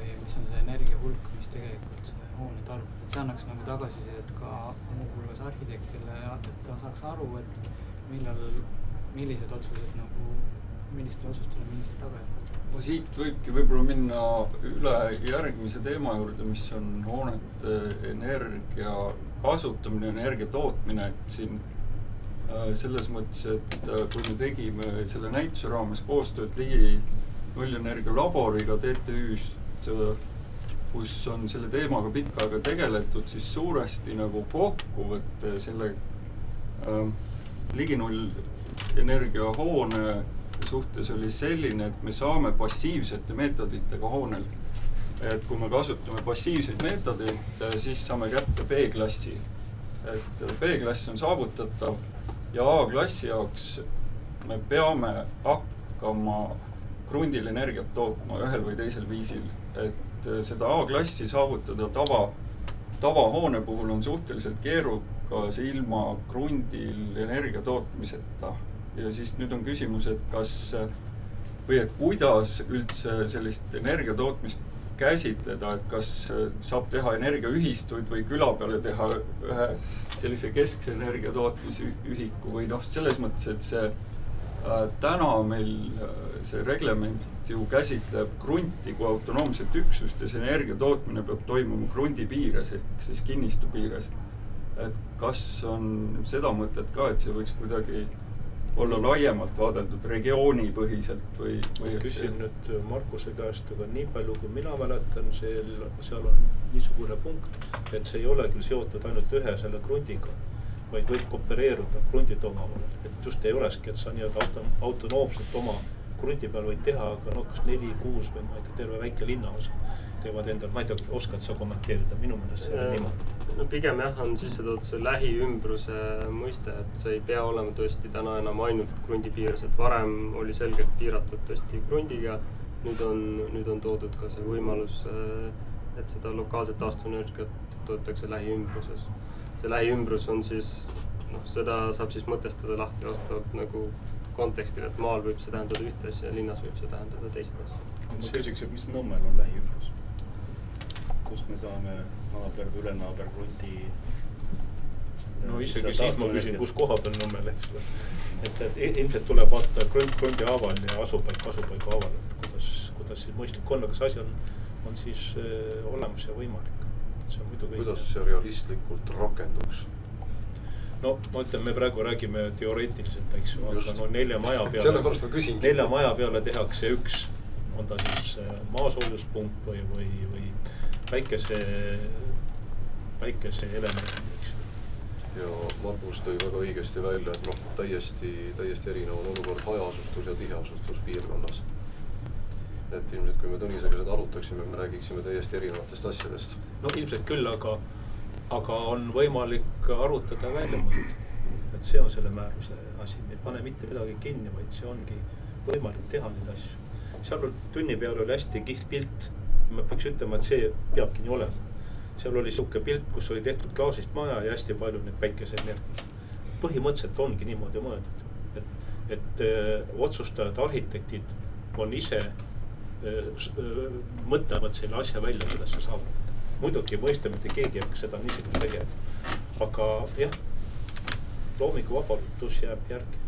või mis on see energia hulk, mis tegelikult see hoone tarbib, et see annaks nagu tagasisidet ka muuhulgas arhitektile et ta saaks aru, et millal, millised otsused nagu, millistele otsustele millised tagajärjed no siit võibki võib-olla minna üle järgmise teema juurde, mis on hoonete energia kasutamine, energia tootmine, et siin äh, selles mõttes, et äh, kui me tegime selle näituse raames koostööd Ligi nullenergia laboriga TTÜ-st, kus on selle teemaga pikka aega tegeletud, siis suuresti nagu kokkuvõte selle äh, ligi null energiahoone suhtes oli selline, et me saame passiivsete meetoditega hoonel. et kui me kasutame passiivseid meetodeid, siis saame kätte B-klassi. et B-klass on saavutatav ja A-klassi jaoks me peame hakkama krundil energiat tootma ühel või teisel viisil et seda A-klassi saavutada tava, tavahoone puhul on suhteliselt keerukas ilma krundil energia tootmiseta. ja siis nüüd on küsimus, et kas või et kuidas üldse sellist energia tootmist käsitleda, et kas saab teha energiaühistuid või küla peale teha ühe sellise keskse energia tootmisühiku või noh, selles mõttes, et see äh, täna meil äh, see reglement ju käsitleb krunti kui autonoomset üksust ja see energia tootmine peab toimuma krundi piires ehk siis kinnistu piires. Et kas on seda mõtet ka, et see võiks kuidagi olla laiemalt vaadeldud regioonipõhiselt või, või küsin nüüd Markuse käest, aga nii palju, kui mina mäletan, seal, seal on niisugune punkt, et see ei ole küll seotud ainult ühe selle krundiga, vaid võib koopereeruda krundid omavahel, et just ei olekski, et sa nii-öelda auto, autonoomselt oma krundi peal võid teha, aga noh, kas neli, kuus või ma ei tea, terve väike linnaosa teevad endal, ma ei tea, oskad sa kommenteerida, minu meelest see on niimoodi. no pigem jah, on sisse toodud see lähiümbruse mõiste, et see ei pea olema tõesti täna enam ainult krundi piires, et varem oli selgelt piiratud tõesti krundiga. nüüd on, nüüd on toodud ka see võimalus, et seda lokaalset taastuvenergiat toodetakse lähiümbruses. see lähiümbrus on siis noh, seda saab siis mõtestada lahti vastavalt nagu kontekstil, et maal võib see tähendada ühte asja ja linnas võib see tähendada teist asja. ma küsiks, et mis Nõmmel on lähiümbrus? Kust me saame naaber ülenaaber krundi? no isegi siis ma küsin, kus koha peal Nõmmel, eks ole. et, et ilmselt tuleb vaadata krund krundi haaval ja asupaik asupaiga haaval, et kuidas, kuidas siis mõistlik on, aga see asi on, on siis äh, olemas ja võimalik. see on muidugi. kuidas see realistlikult rakenduks? no ma ütlen, me praegu räägime teoreetiliselt, eks ju, aga no nelja maja peale. Sellepärast ma küsingi. nelja maja peale tehakse üks, on ta siis äh, maasoojuspump või, või, või päikese, päikeseelement, eks ju. ja Margus tõi väga õigesti välja, et noh, täiesti, täiesti erinev on olukord hajaasustus ja tiheasustuspiirkonnas. et ilmselt, kui me Tõnisega seda arutaksime, me räägiksime täiesti erinevatest asjadest. no ilmselt küll, aga, aga on võimalik arutada väljamõjud. et see on selle määruse asi, me ei pane mitte midagi kinni, vaid see ongi võimalik teha neid asju. seal tunni peal oli hästi kihvt pilt, ma peaks ütlema, et see peabki nii olema. seal oli sihuke pilt, kus oli tehtud klaasist maja ja hästi palju neid päikeseenergiat. põhimõtteliselt ongi niimoodi mõeldud, et, et öö, otsustajad, arhitektid on ise öö, s- öö, mõtlevad selle asja välja, kuidas see saavutada. muidugi mõista, mitte keegi ei hakka seda niisugust tegema. aga jah, loominguvabadus jääb järgi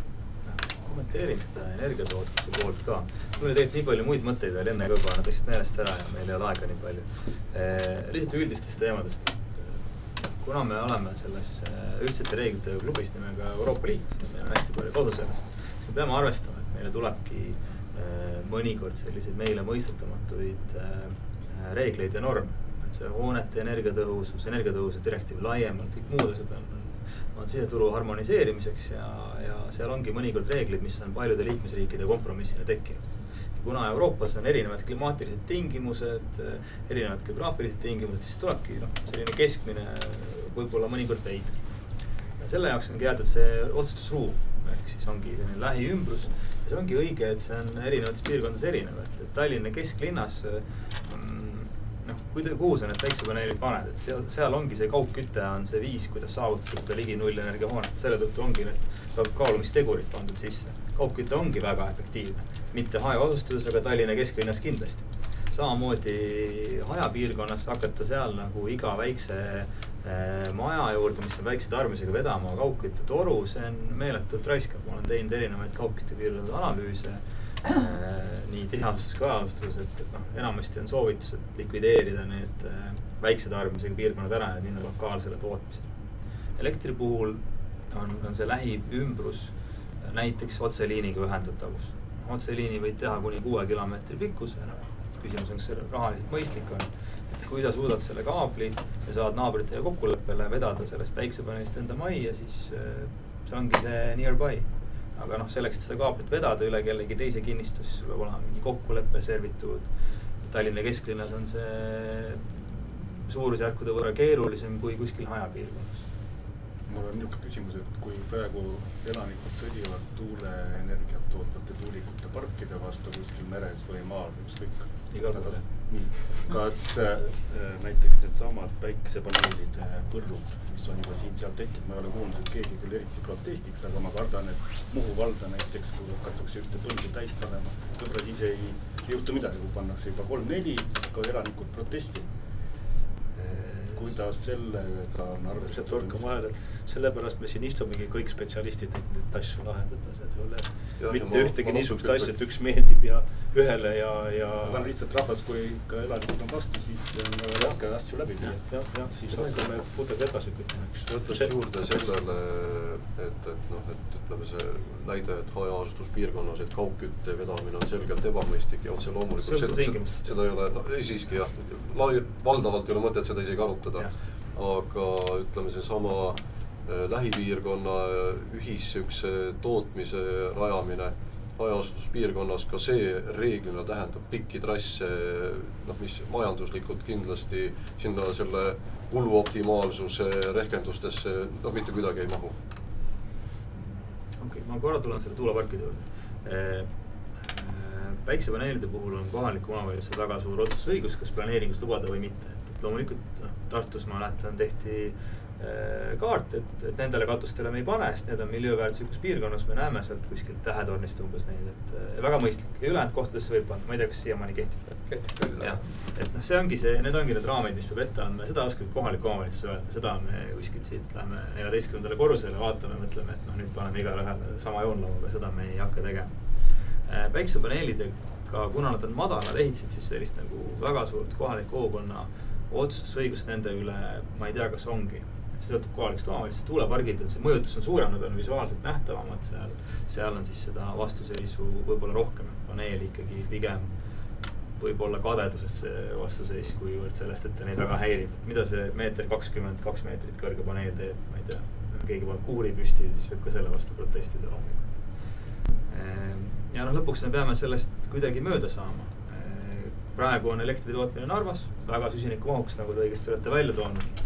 kommenteerin seda energiatootmise poolt ka. mul oli tegelikult nii palju muid mõtteid veel enne ka, aga nad läksid meelest ära ja meil ei ole aega nii palju eh,. lihtsalt üldistest teemadest. kuna me oleme selles eh, ühtsete reeglite klubis nimega Euroopa Liit ja meil on hästi palju kasu sellest, siis me peame arvestama, et meile tulebki eh, mõnikord selliseid meile mõistetamatuid eh, reegleid ja norme. et see hoonete energiatõhusus, energiatõhususe direktiiv laiemalt, kõik muud asjad on, on siseturu harmoniseerimiseks ja, ja seal ongi mõnikord reeglid, mis on paljude liikmesriikide kompromissina tekkinud. kuna Euroopas on erinevad klimaatilised tingimused, erinevad geograafilised tingimused, siis tulebki noh, selline keskmine võib-olla mõnikord veider. selle jaoks ongi jäetud see otsustusruum, ehk siis ongi selline lähiümbrus see ongi õige, et see on erinevates piirkondades erinev, et, Tallinna kesklinnas noh, kui te, kuhu sa need päiksepaneelid paned, et seal, seal ongi see kaugküte on see viis, kuidas saavutada seda ligi nullenergia hoonet, selle tõttu ongi need ka- kaalumistegurid pandud sisse. kaugküte ongi väga efektiivne, mitte hajaasustuses, aga Tallinna kesklinnas kindlasti. samamoodi hajapiirkonnas hakata seal nagu iga väikse eh, maja juurde, mis on väikse tarbimisega vedama kaugküttetoru, see on meeletult raiskav, ma olen teinud erinevaid kaugküttepiirkondade analüüse nii tiheasustuses kui hajaasustuses, et, et noh, enamasti on soovitus, et likvideerida need äh, väikse tarbimisega piirkonnad ära ja minna lokaalsele tootmisele. elektri puhul on, on see lähiümbrus äh, näiteks otseliiniga ühendatavus. otseliini võid teha kuni kuue kilomeetri pikkuse, noh, küsimus on, kas see rahaliselt mõistlik on. et kui sa suudad selle kaabli ja saad naabritega kokkuleppele vedada sellest päiksepaneelist enda majja, siis äh, see ongi see nearby aga noh, selleks, et seda kaablit vedada üle kellegi teise kinnistu, siis sul peab olema mingi kokkulepe, servituud. Tallinna kesklinnas on see suurusjärkude võrra keerulisem kui kuskil hajapiirkonnas. mul on niisugune küsimus, et kui praegu elanikud sõdivad tuuleenergiat tootvate tuulikute parkide vastu kuskil meres või maal, ükskõik. Igal pool, jah. Kas äh, näiteks needsamad päikesepaneelide põllud, mis on juba siin-seal tekkinud, ma ei ole kuulnud, et keegi küll eriti protestiks, aga ma kardan, et Muhu valda näiteks, kui hakatakse ühte põldu täis panema, võib-olla siis ei juhtu midagi, kui pannakse juba kolm-neli, hakkavad elanikud protestima. kuidas sellega on see arvestatud? torkab vahele, et sellepärast me siin istumegi kõik spetsialistid, et neid asju lahendada, see Jah, ja mitte ma- ühtegi ma niisugust asja, et üks meeldib ja ühele ja, ja. aga on lihtsalt rahvas, kui ikka elanikud on vastu, siis on raske asju läbi viia. jah, jah, siis hakkame pudeli edasi kütma, ma eks. ütleks juurde sellele, et, et noh, et ütleme, see näide, et hajaasustuspiirkonnas, et kaugkütte vedamine on selgelt ebamõistlik ja otse loomulikult seda, tingimustest. seda ei ole, no ei siiski jah, valdavalt ei ole mõtet seda isegi arutada. aga ütleme, seesama lähipiirkonna äh, ühis siukse tootmise rajamine hajaasustuspiirkonnas, ka see reeglina tähendab pikki trasse, noh, mis majanduslikult kindlasti sinna selle kulu optimaalsuse rehkendustesse noh, mitte kuidagi ei mahu. okei okay,, ma korra tulen selle tuuleparkide juurde. päiksepaneelide puhul on kohaliku omavalitsuse väga suur otsustusõigus, kas planeeringus lubada või mitte, et, et loomulikult noh, Tartus ma mäletan, tehti äh, kaart, et, et nendele katustele me ei pane, sest need on miljööväärtuslikus piirkonnas, me näeme sealt kuskilt tähetornist umbes neid, et äh, väga mõistlik ja ülejäänud kohtadesse võib panna, ma ei tea, kas siiamaani kehtib. kehtib küll, jah. et noh, see ongi see, need ongi need raamid, mis peab ette andma ja seda oskab kohalik omavalitsus öelda, seda me kuskilt siit lähme neljateistkümnendale korrusele, vaatame, mõtleme, et noh, nüüd paneme igale ühele sama joonlauaga, seda me ei hakka tegema. päiksepaneelidega, kuna nad on madalad, ehitasid siis sellist nagu väga suurt kohaliku kogukonna otsustusõigust nende üle, ma ei tea, kas ongi. See sõltub kohalikust omavalitsusest, tuulepargid, et see mõjutus on suurem, nad on visuaalselt nähtavamad seal. seal on siis seda vastuseisu võib-olla rohkem, paneeli ikkagi pigem võib-olla kadedusest see vastuseis, kuivõrd sellest, et ta neid väga häirib. mida see meeter kakskümmend kaks meetrit kõrge paneel teeb, ma ei tea. keegi paneb kuuri püsti, siis võib ka selle vastu protestida loomulikult. Ehm, ja noh, lõpuks me peame sellest kuidagi mööda saama praegu on elektri tootmine Narvas väga süsinikumahukas, nagu te õigesti olete välja toonud.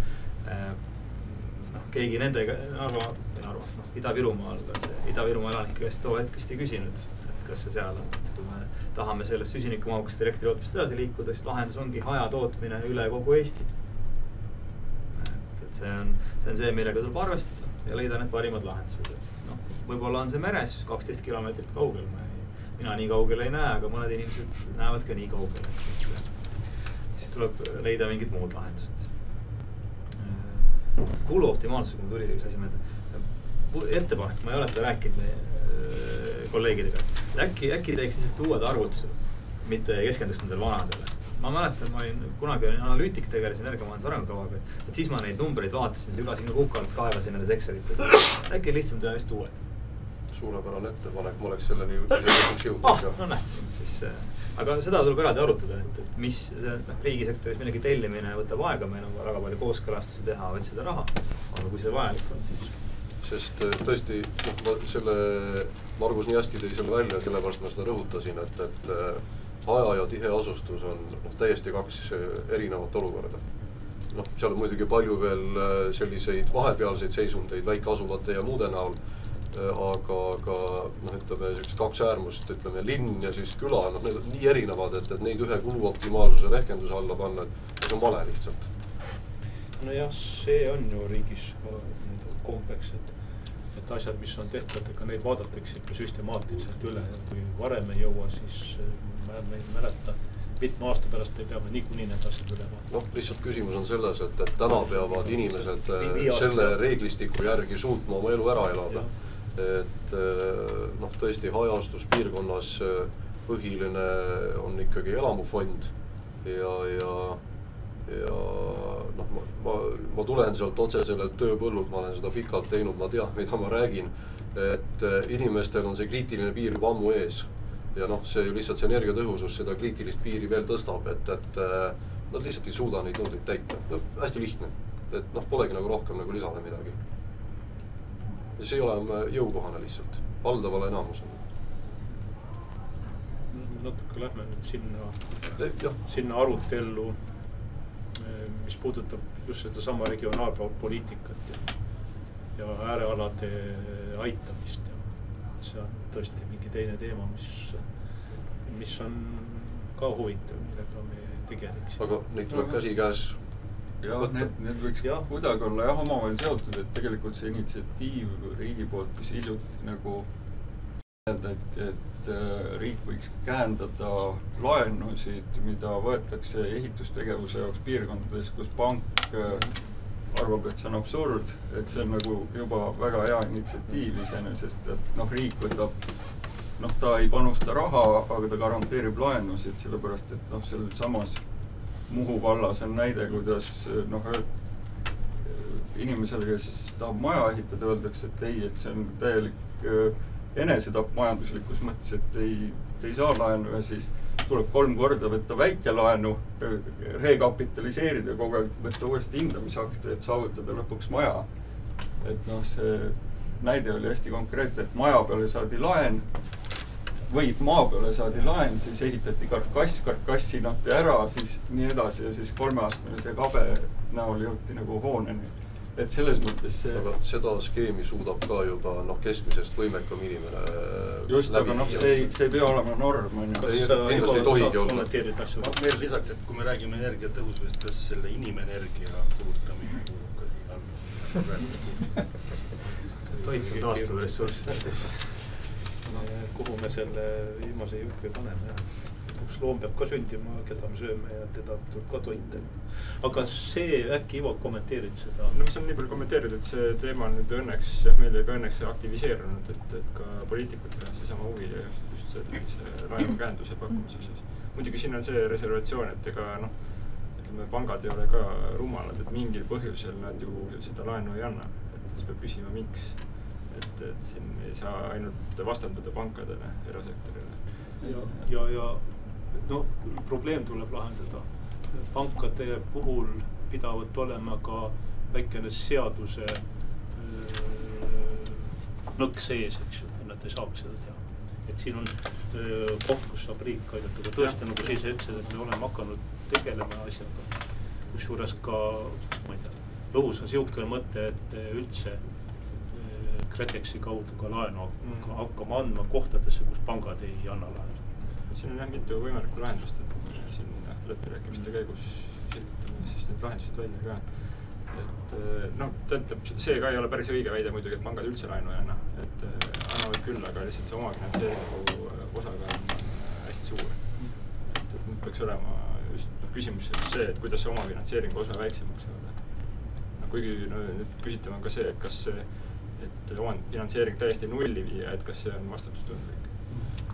Keegi nendega, Narva, Narva, noh, Ida-Virumaal, Ida-Virumaa elanike käest too hetk vist ei küsinud, et kas see seal on. kui me tahame sellest süsinikumahukast elektri tootmist edasi liikuda, siis lahendus ongi hajatootmine üle kogu Eesti. et, et see on, see on see, millega tuleb arvestada ja leida need parimad lahendused. noh, võib-olla on see meres kaksteist kilomeetrit kaugel, ma ei mina nii kaugele ei näe, aga mõned inimesed näevad ka nii kaugele, et siis, siis tuleb leida mingid muud lahendused. Kulu optimaalsusega mul tuli üks asi meelde. ettepanek, ma ei ole seda rääkinud meie äh, kolleegidega, äkki, äkki teeks lihtsalt uued arvutused, mitte keskenduks nendele vanadele ma mäletan, ma olin kunagi olin analüütik, tegelesin energiamajanduse arengukavaga, et siis ma neid numbreid vaatasin, sügasin kuku alt, kaevasin nendes Excelites. äkki lihtsam teha lihtsalt uued suurepärane ettepanek, ma oleks selleni lõpuks jõudnud ah,. no näed, siis äh, aga seda tuleb eraldi arutada, et, et mis noh, riigisektoris millegi tellimine võtab aega, meil on vaja väga palju kooskõlastusi teha, otsida raha. aga kui see vajalik on, siis. sest äh, tõesti, ma selle, Margus nii hästi tõi selle välja, sellepärast ma seda rõhutasin, et, et haja- ja tiheasustus on noh, täiesti kaks erinevat olukorda noh, seal on muidugi palju veel selliseid vahepealseid seisundeid väikeasulate ja muude näol aga, aga noh, ütleme siuksed kaks äärmust, ütleme linn ja siis küla, noh, need on nii erinevad, et, et neid ühe kulu optimaalsuse rehkenduse alla panna, et see on vale lihtsalt. nojah, see on ju riigis nii-öelda kombeks, et, et asjad, mis on tehtud, ega neid vaadatakse ikka süstemaatiliselt üle ja kui varem ei jõua, siis äh, ma ei mäleta mitme aasta pärast me peame niikuinii need asjad üle vaatama. noh, lihtsalt küsimus on selles, et, et täna peavad inimesed äh, selle reeglistiku järgi suutma oma elu ära elada et eh, noh, tõesti hajaastuspiirkonnas eh, põhiline on ikkagi elamufond ja, ja, ja noh, ma, ma, ma tulen sealt otse sellelt tööpõllult, ma olen seda pikalt teinud, ma tean, mida ma räägin. et eh, inimestel on see kriitiline piir juba ammu ees. Ja noh, see lihtsalt see energiatõhusus seda kriitilist piiri veel tõstab, et, et nad lihtsalt ei suuda neid nõudeid täita, no hästi lihtne, et noh, polegi nagu rohkem nagu lisada midagi ja see ei ole jõukohane lihtsalt, valdavale enamusele. natuke lähme nüüd sinna, sinna arutellu, eh, mis puudutab just sedasama regionaalpoliitikat ja, ja äärealade aitamist ja see on tõesti mingi teine teema, mis, mis on ka huvitav, millega me tegeleksime. aga neid tuleb käsikäes jah, need, need võiks ja. kuidagi olla jah, omavahel seotud, et tegelikult see initsiatiiv riigi poolt, mis hiljuti nagu öelda, et, et äh, riik võiks käendada laenusid, mida võetakse ehitustegevuse jaoks piirkondades, kus pank äh, arvab, et see on absurd, et see on nagu juba väga hea initsiatiiv iseenesest, et noh, riik võtab noh, ta ei panusta raha, aga ta garanteerib laenusid, sellepärast et noh, seal samas Muhu vallas on näide, kuidas noh, inimesele, kes tahab maja ehitada, öeldakse, et ei, et see on täielik äh, enesetapp majanduslikus mõttes, et ei, ei saa laenu ja siis tuleb kolm korda võtta väikelaenu, rekapitaliseerida kogu aeg, võtta uuesti hindamisakte, et saavutada lõpuks maja. et noh, see näide oli hästi konkreetne, et maja peale saadi laen või maa peale saadi laen, siis ehitati karkass, karkass hinnati ära, siis nii edasi ja siis kolmeastmelise kabe näol jõuti nagu hooneni. et selles mõttes see aga seda skeemi suudab ka juba noh, keskmisest võimekam inimene just, aga noh, see ei, see ei pea olema norm, on ju. Kindlasti ei tohigi olla. kommenteerida asju? veel lisaks, et kui me räägime energiatõhususest, kas selle inimenergia kulutamine kuulub ka siia alla? toit on taastuv ressurss. Kuhu me selle viimase jupi paneme, üks loom peab ka sündima, keda me sööme ja teda tuleb ka toita. aga see, äkki Ivo kommenteerid seda? no ma saan nii palju kommenteerida, et see teema on nüüd õnneks jah, meil ka õnneks aktiviseerunud, et, et ka poliitikutel on seesama huvi just, just sellise laenukäenduse pakkumise osas. muidugi siin on see reservatsioon, et ega noh, ütleme, pangad ei ole ka rumalad, et mingil põhjusel nad ju seda laenu ei anna, et siis peab küsima, miks. Et, et siin ei saa ainult vastanduda pankadele, erasektorile. ja, ja, ja no probleem tuleb lahendada. pankade puhul pidavat olema ka väikene seaduse öö, nõks ees, eks ju, et nad ei saaks seda teha. et siin on öö, koht, kus saab riik aidata, aga tõesti, nagu sa ise ütlesid, et me oleme hakanud tegelema asjaga. kusjuures ka, ma ei tea, õhus on niisugune mõte, et üldse KredExi kaudu ka laenu Mm. hakkama andma kohtadesse, kus pangad ei anna laenu. siin on jah mitu võimalikku lahendust, et siin läbirääkimiste käigus selgitame siis need lahendused välja ka. et noh, tähendab, see ka ei ole päris õige väide muidugi, et pangad üldse laenu ei anna, et eh, annavad küll, aga lihtsalt see omafinantseeringu osakaal on hästi suur. et, nüüd peaks olema just noh, küsimus see, et kuidas see omafinantseeringu osa väiksemaks saada. no kuigi no nüüd küsitav on ka see, et kas see, et omafinantseering täiesti nulli viia, et kas see on vastutustundlik.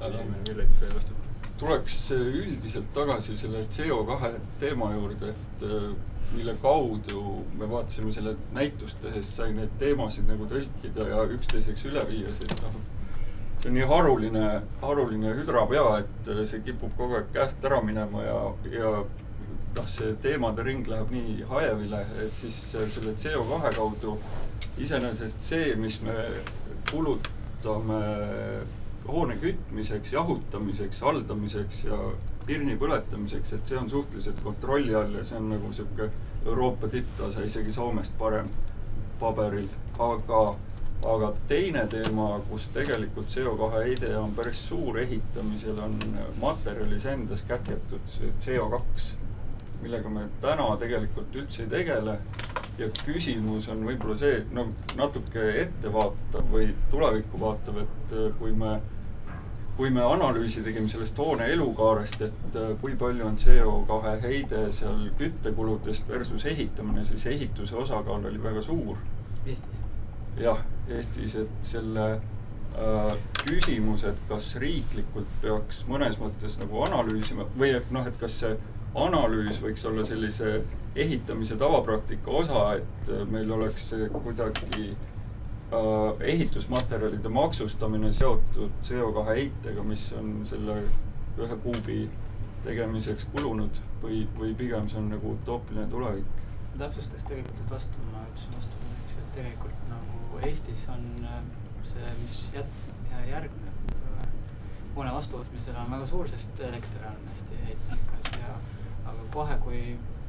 inimene millegagi ei vastuta tuleks üldiselt tagasi selle CO2 teema juurde, et äh, mille kaudu me vaatasime selle näitust tehes, sai neid teemasid nagu tõlkida ja üksteiseks üle viia, sest noh, see on nii haruline, haruline hüdrapea, et äh, see kipub kogu aeg käest ära minema ja, ja noh, see teemade ring läheb nii hajevile, et siis selle CO2 kaudu iseenesest see, mis me kulutame hoone kütmiseks, jahutamiseks, haldamiseks ja pirni põletamiseks, et see on suhteliselt kontrolli all ja see on nagu niisugune Euroopa tipptase, isegi Soomest parem paberil, aga aga teine teema, kus tegelikult CO2 heide on päris suur ehitamisel, on materjalis endas kätketud see CO2, millega me täna tegelikult üldse ei tegele. ja küsimus on võib-olla see, no natuke ettevaatav või tulevikku vaatav, et kui me kui me analüüsi tegime sellest hoone elukaarest, et äh, kui palju on CO2 heide seal küttekuludest versus ehitamine, siis ehituse osakaal oli väga suur. Eestis? jah, Eestis, et selle äh, küsimus, et kas riiklikult peaks mõnes mõttes nagu analüüsima või et noh, et kas see analüüs võiks olla sellise ehitamise tavapraktika osa, et äh, meil oleks kuidagi äh, ehitusmaterjalide maksustamine seotud CO2 heitega, mis on selle ühe kuubi tegemiseks kulunud või, või pigem see on nagu utoopiline tulevik? täpsustaks tegelikult, et vastu, ma ütlesin vastupidi, et tegelikult nagu Eestis on äh, see, mis jät-, järgneb hoone vastuvõtmisele on väga suur, sest elekter on hästi aga kohe, kui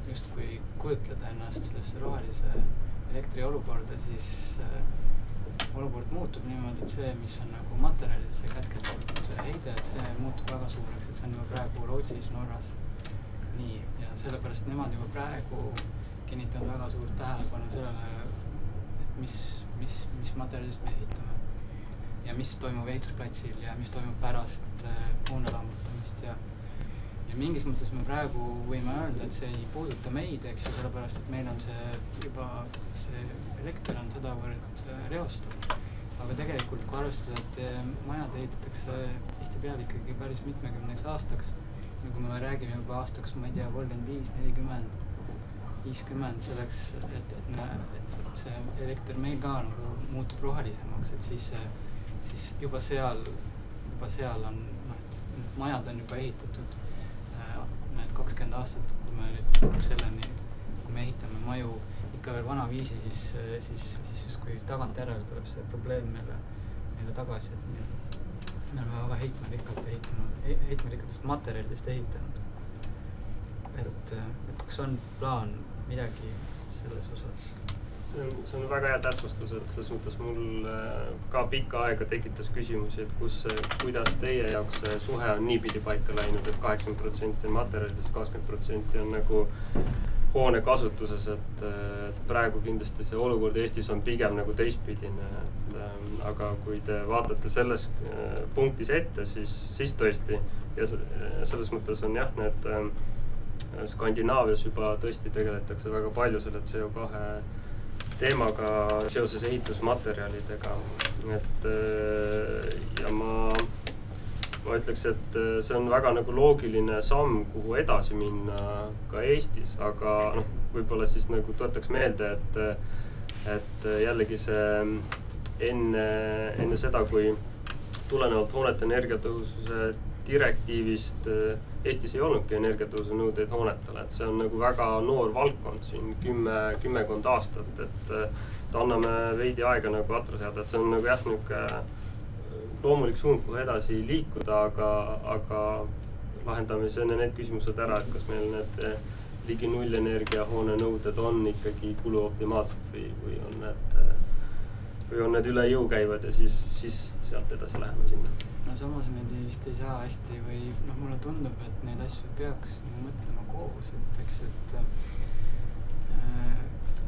justkui kujutleda ennast sellesse rohelise elektri olukorda, siis äh, olukord muutub niimoodi, et see, mis on nagu materjalidesse kätketud heide, et see muutub väga suureks, et see on juba praegu Rootsis, Norras nii ja sellepärast nemad juba praegu kinnitavad väga suurt tähelepanu sellele, et mis, mis, mis materjalidest me ehitame. ja mis toimub ehitusplatsil ja mis toimub pärast äh, hoone lammutamist ja ja mingis mõttes me praegu võime öelda, et see ei puuduta meid, eks ju, sellepärast et meil on see juba, see elekter on sedavõrd äh, reostav. aga tegelikult, kui arvestada, et äh, majad ehitatakse tihtipeale ikkagi päris mitmekümneks aastaks, ja kui me räägime juba aastaks, ma ei tea, kolmkümmend viis, nelikümmend, viiskümmend selleks, et, et me, et see elekter meil ka nagu muutub rohelisemaks, et siis, siis juba seal, juba seal on, noh, et majad on juba ehitatud äh, kakskümmend aastat, kui me selleni, kui me ehitame maju ikka veel vanaviisi, siis, siis, siis justkui tagantjärele tuleb see probleem meile, meile tagasi, et me, me oleme väga heitmerikkalt ehitanud, heitmerikatest materjalidest ehitanud. et, et kas on plaan midagi selles osas see on, see on väga hea täpsustus, et selles mõttes mul äh, ka pikka aega tekitas küsimusi, et kus, kuidas teie jaoks see suhe on niipidi paika läinud et, kaheksakümmend protsenti on materjalides, kakskümmend protsenti on nagu hoone kasutuses, et praegu kindlasti see olukord Eestis on pigem nagu teistpidine, et ähm, aga kui te vaatate selles äh, punktis ette, siis, siis tõesti ja selles mõttes on jah, need äh, Skandinaavias juba tõesti tegeletakse väga palju selle CO2 teemaga seoses ehitusmaterjalidega, et äh, ja ma, ma ütleks, et äh, see on väga nagu loogiline samm, kuhu edasi minna ka Eestis, aga noh, võib-olla siis nagu tuletaks meelde, et, et jällegi see enne, enne seda, kui tulenevalt hoonete energiatõhususe direktiivist äh, Eestis ei olnudki energiatõusu nõudeid hoonetele, et see on nagu väga noor valdkond siin kümme, kümmekond aastat, et, et anname veidi aega nagu atra seada, et see on nagu jah, niisugune loomulik suund, kuhu edasi liikuda, aga, aga lahendame siis enne need küsimused ära, et kas meil need ligi nullenergia hoone nõuded on ikkagi kuluoptimaalsed või, või on need, või on need üle jõu käivad ja siis, siis sealt edasi läheme sinna no samas neid vist ei saa hästi või noh, mulle tundub, et neid asju peaks nagu mõtlema koos, et eks, et äh,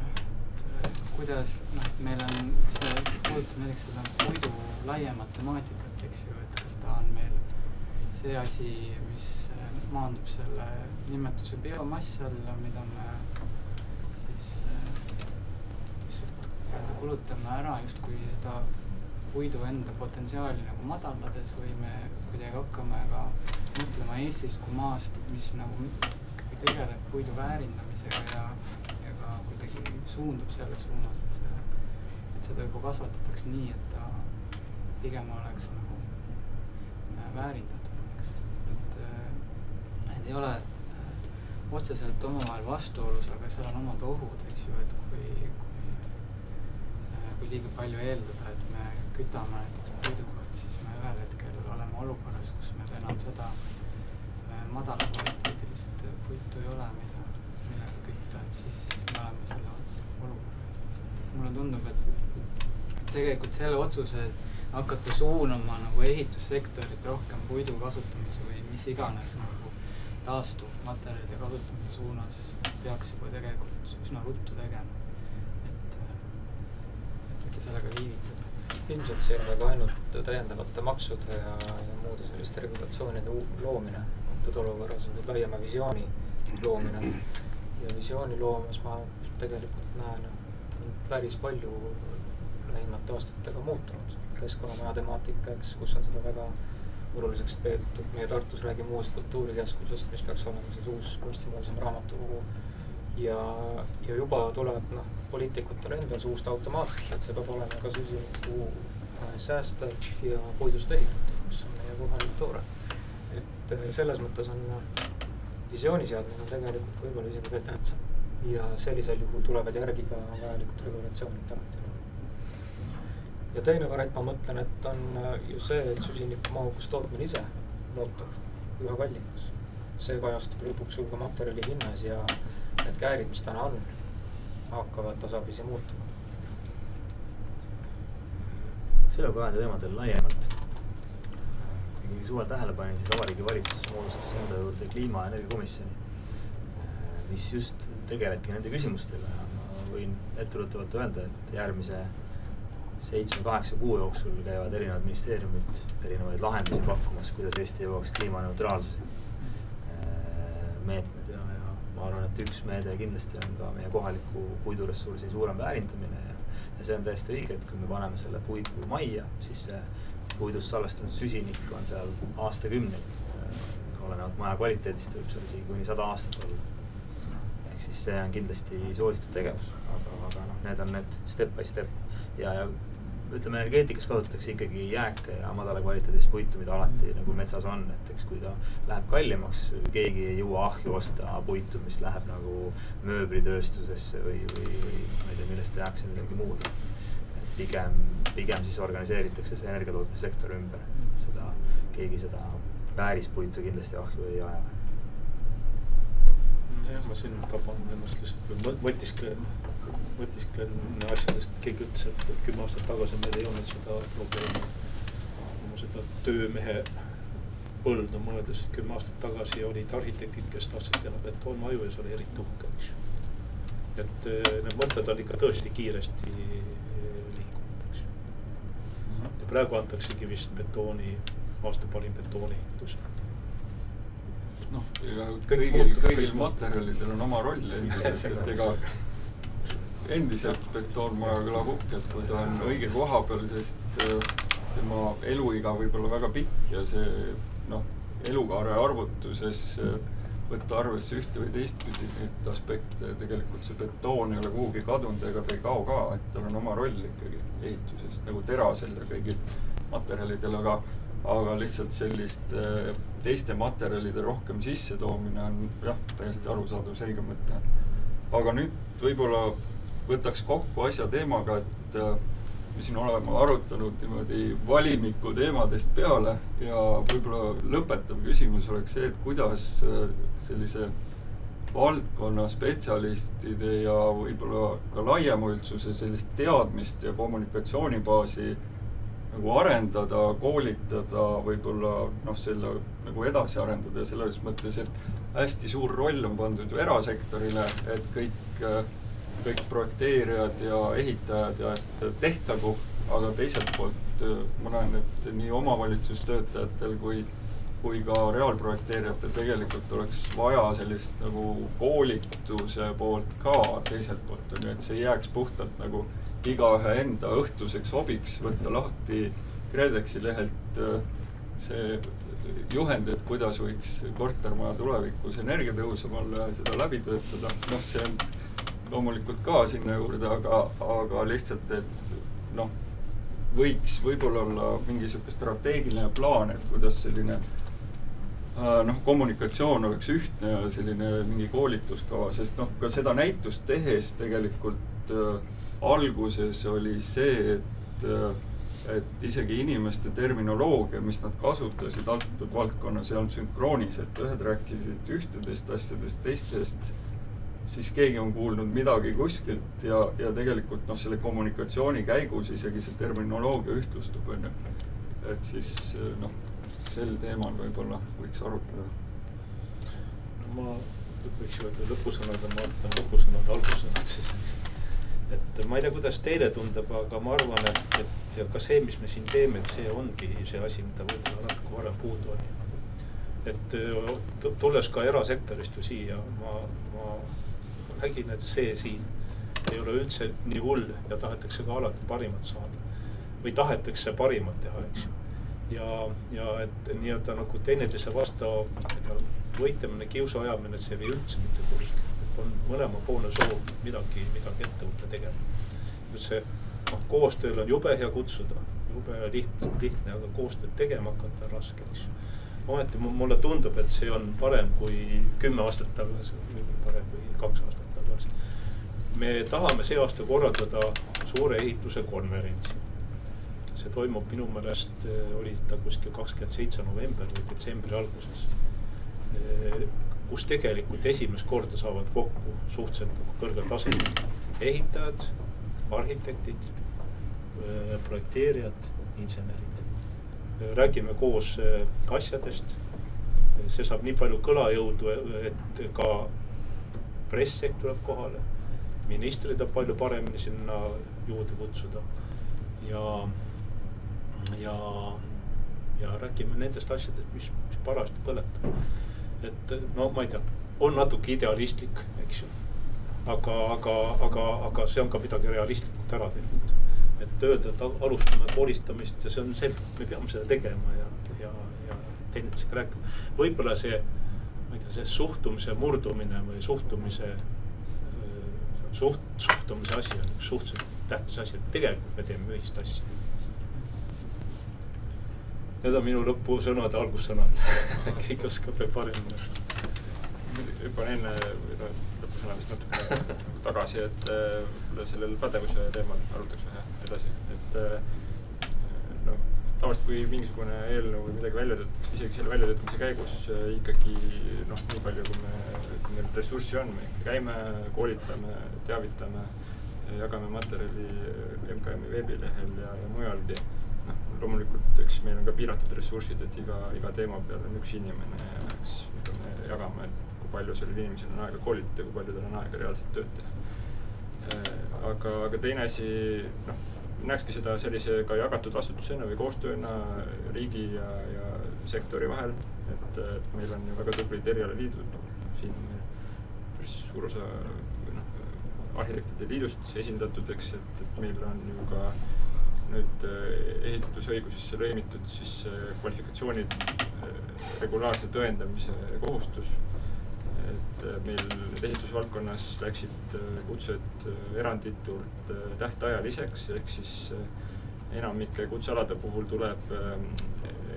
noh, äh, kuidas noh, meil on see, mis puudutab näiteks seda puidu laiemat temaatikat, eks ju, et kas ta on meil see asi, mis äh, maandub selle nimetuse biomass alla, mida me siis lihtsalt kulutame ära justkui seda puidu enda potentsiaali nagu madaldades või me kuidagi hakkame ka mõtlema Eestist kui maast, mis nagu ikkagi tegeleb puidu väärindamisega ja, ja ka kuidagi suundub selles suunas, et see, et seda juba kasvatatakse nii, et ta pigem oleks nagu äh, väärindatud, eks. et äh, need ei ole äh, otseselt omavahel vastuolus, aga seal on omad ohud, eks ju, et kui, kui, kui liiga palju eeldada, et me kütame näiteks puiduga, et siis me ühel hetkel oleme olukorras, kus meil enam seda äh, madala kvaliteedilist puitu ei ole, mida, millega kütta, et siis, me oleme selle olukorra ees. mulle tundub, et tegelikult selle otsuse hakata suunama nagu ehitussektorit rohkem puidu kasutamise või mis iganes nagu taastuvmaterjalide kasutamise suunas peaks juba tegelikult üsna ruttu tegema. Et, mitte sellega viivitada ilmselt see ole ka ainult täiendavate maksude ja, ja muude selliste regulatsioonide loomine antud olukorras, laiema visiooni loomine. ja visiooni loomas ma tegelikult näen, et on päris palju lähimate aastatega muutunud. keskkonnamaja temaatika, eks, kus on seda väga oluliseks peetud, meie Tartus räägime uuest kultuurikeskusest, mis peaks olema siis uus kunstimuuseum, raamatukogu ja, ja juba tuleb noh, poliitikutel endal suust automaatselt, et see peab olema ka süsiniku äh, säästev ja puidust ehitatud, mis on meie kohalik toore. et äh, selles mõttes on visiooni seadmine tegelikult võib-olla isegi veel tähtsam ja sellisel juhul tulevad järgi ka vajalikud regulatsioonid tagantjärele. ja teine variant, ma mõtlen, et on äh, ju see, et süsinikumahukus tootmine ise muutub üha kallimaks. see kajastub lõpuks ju ka materjali hinnas ja need käärid, mis täna on, hakkavad tasapisi muutuma. CO2 teemadel laiemalt. kuigi suvel tähele panin, siis Vabariigi Valitsus moodustas enda juurde kliima- ja energiakomisjoni, mis just tegelebki nende küsimustega ja ma võin etteruttavalt öelda, et järgmise seitsme-kaheksa kuu jooksul käivad erinevad ministeeriumid erinevaid lahendusi pakkumas, kuidas Eesti jõuaks kliimaneutraalsuseni. meetmed ja, ja ma arvan, et üks meede kindlasti on ka meie kohaliku puiduressursi suurem väärindamine ja, ja see on täiesti õige, et kui me paneme selle puidu majja, siis see puidust salvestunud süsinik on seal aastakümneid. olenevalt maja kvaliteedist võib seal isegi kuni sada aastat olla. ehk siis see on kindlasti soositud tegevus, aga, aga noh, need on need step by step ja, ja ütleme, energeetikas kasutatakse ikkagi jääke ja madala kvaliteedist puitu, mida alati nagu metsas on, et eks kui ta läheb kallimaks, keegi ei jõua ahju osta puitu, mis läheb nagu mööblitööstusesse või, või, või ma ei tea, millest tehakse midagi muud. pigem, pigem siis organiseeritakse see energiatootmissektor ümber, et seda, keegi seda väärispuitu kindlasti ahju ei aja jah, ma siin taban ennast lihtsalt mõtisklen mõtisklen asjadest, keegi ütles, et, et kümme aastat tagasi meil ei olnud seda probleemi. seda töömehe põldu mõeldes, et kümme aastat tagasi olid arhitektid, kes tahtsid teha betoonmaju ja see oli eriti uhke, eks ju. et eh, need mõtted on ikka tõesti kiiresti eh, liikunud, eks ju. ja praegu antaksegi vist betooni, aasta parim betooniehitus noh, ega kõigil, kõigil materjalidel on oma roll endiselt, et ega endiselt betoonmaja kõlab uhkelt, kui ta on õige koha peal, sest äh, tema eluiga võib olla väga pikk ja see noh, elukaare arvutuses äh, võtta arvesse ühte või teistpidi neid aspekte, tegelikult see betoon ei ole kuhugi kadunud ega ta ei kao ka, et tal on oma roll ikkagi ehituses nagu terasel ja kõigil materjalidel, aga aga lihtsalt sellist äh, teiste materjalide rohkem sissetoomine on jah, täiesti arusaadav, selge mõte. aga nüüd võib-olla võtaks kokku asja teemaga, et äh, me siin oleme arutanud niimoodi valimiku teemadest peale ja võib-olla lõpetav küsimus oleks see, et kuidas äh, sellise valdkonna spetsialistide ja võib-olla ka laiema üldsuse sellist teadmist ja kommunikatsioonibaasi nagu arendada, koolitada, võib-olla noh, selle nagu edasi arendada ja selles mõttes, et hästi suur roll on pandud ju erasektorile, et kõik, kõik projekteerijad ja ehitajad ja et tehtagu, aga teiselt poolt ma näen, et nii omavalitsustöötajatel kui, kui ka reaalprojekteerijatel tegelikult oleks vaja sellist nagu koolituse poolt ka teiselt poolt, on ju, et see ei jääks puhtalt nagu igaühe enda õhtuseks hobiks võtta lahti KredExi lehelt äh, see juhend, et kuidas võiks kortermaja tulevikus energiatõhusam olla ja seda läbi töötada, noh, see on loomulikult ka sinna juurde, aga, aga lihtsalt, et noh, võiks võib-olla olla mingi niisugune strateegiline plaan, et kuidas selline äh, noh, kommunikatsioon oleks ühtne ja selline mingi koolituskava, sest noh, ka seda näitust tehes tegelikult äh, alguses oli see, et, et isegi inimeste terminoloogia, mis nad kasutasid antud valdkonnas, ei olnud sünkroonis, et ühed rääkisid ühtedest asjadest, teistest, siis keegi on kuulnud midagi kuskilt ja, ja tegelikult noh, selle kommunikatsiooni käigus isegi see terminoloogia ühtlustub, on ju. et siis noh, sel teemal võib-olla võiks arutleda. no ma võiks öelda lõpusõnad, ma vaatan lõpusõnad, algussõnad siis et ma ei tea, kuidas teile tundub, aga ma arvan, et, et ka see, mis me siin teeme, et see ongi see asi, mida võib-olla natuke varem puudu oli. et tulles ka erasektorist ju siia, ma, ma nägin, et see siin ei ole üldse nii hull ja tahetakse ka alati parimat saada. või tahetakse parimat teha, eks ju. ja, ja et nii-öelda nagu teineteise vastu võitlemine, kiusuajamine, see ei vii üldse mitte kuhugi on mõlemapoolne soov midagi, midagi ette võtta tegema. just see noh, koostööl on jube hea kutsuda, jube lihtne, lihtne, aga koostööd tegema hakata on raske, eks ju. ometi mulle tundub, et see on parem kui kümme aastat tagasi, võib-olla parem kui kaks aastat. Me tahame see aasta korraldada suure ehituse konverentsi. see toimub minu meelest, oli ta kuskil kakskümmend seitse november või detsembri alguses kus tegelikult esimest korda saavad kokku suhteliselt kõrgel tasemel ehitajad, arhitektid, projekteerijad, insenerid. räägime koos asjadest. see saab nii palju kõlajõudu, et ka presssektor tuleb kohale. Ministrid palju paremini sinna juurde kutsuda ja, ja, ja räägime nendest asjadest, mis, mis parajasti põletab et no ma ei tea, on natuke idealistlik, eks ju. aga, aga, aga, aga see on ka midagi realistlikult ära tehtud. et öelda, et alustame koristamist ja see on selge, me peame seda tegema ja, ja, ja teineteisega rääkima. võib-olla see, ma ei tea, see suhtumise murdumine või suhtumise, suht-, suhtumise asi on üks suhteliselt tähtis asi, et tegelikult me teeme ühist asja. Need on minu lõpusõnad, algussõnad. Keegi oskab veel paremini. hüppan enne lõpusõnadest natuke tagasi, et äh, sellel pädevuse teemal arutaks vähe edasi, et äh, noh, tavaliselt kui mingisugune eelnõu või midagi välja töötatakse, isegi selle väljatöötamise käigus äh, ikkagi noh, nii palju, kui me, ressurssi on, me ikka käime, koolitame, teavitame jagame materjali MKM-i veebilehel ja, ja mujalgi. noh, loomulikult, eks meil on ka piiratud ressursid, et iga, iga teema peal on üks inimene ja eks me jagame, et kui palju sellel inimesel on aega koolitada, kui palju tal on aega reaalselt tööd teha. aga, aga teine asi, noh, näekski seda sellise ka jagatud vastutusena või koostööna riigi ja, ja sektori vahel, et, et meil on ju väga tublid erialaliidud, siin päris suur osa noh, arhitektide liidust esindatud, eks, et, et meil on ju ka nüüd eh, ehitusõigusesse lõimitud siis kvalifikatsioonid eh, regulaarse tõendamise kohustus. et meil ehitusvaldkonnas läksid kutsed eranditult tähtajaliseks, ehk siis enamike kutsealade puhul tuleb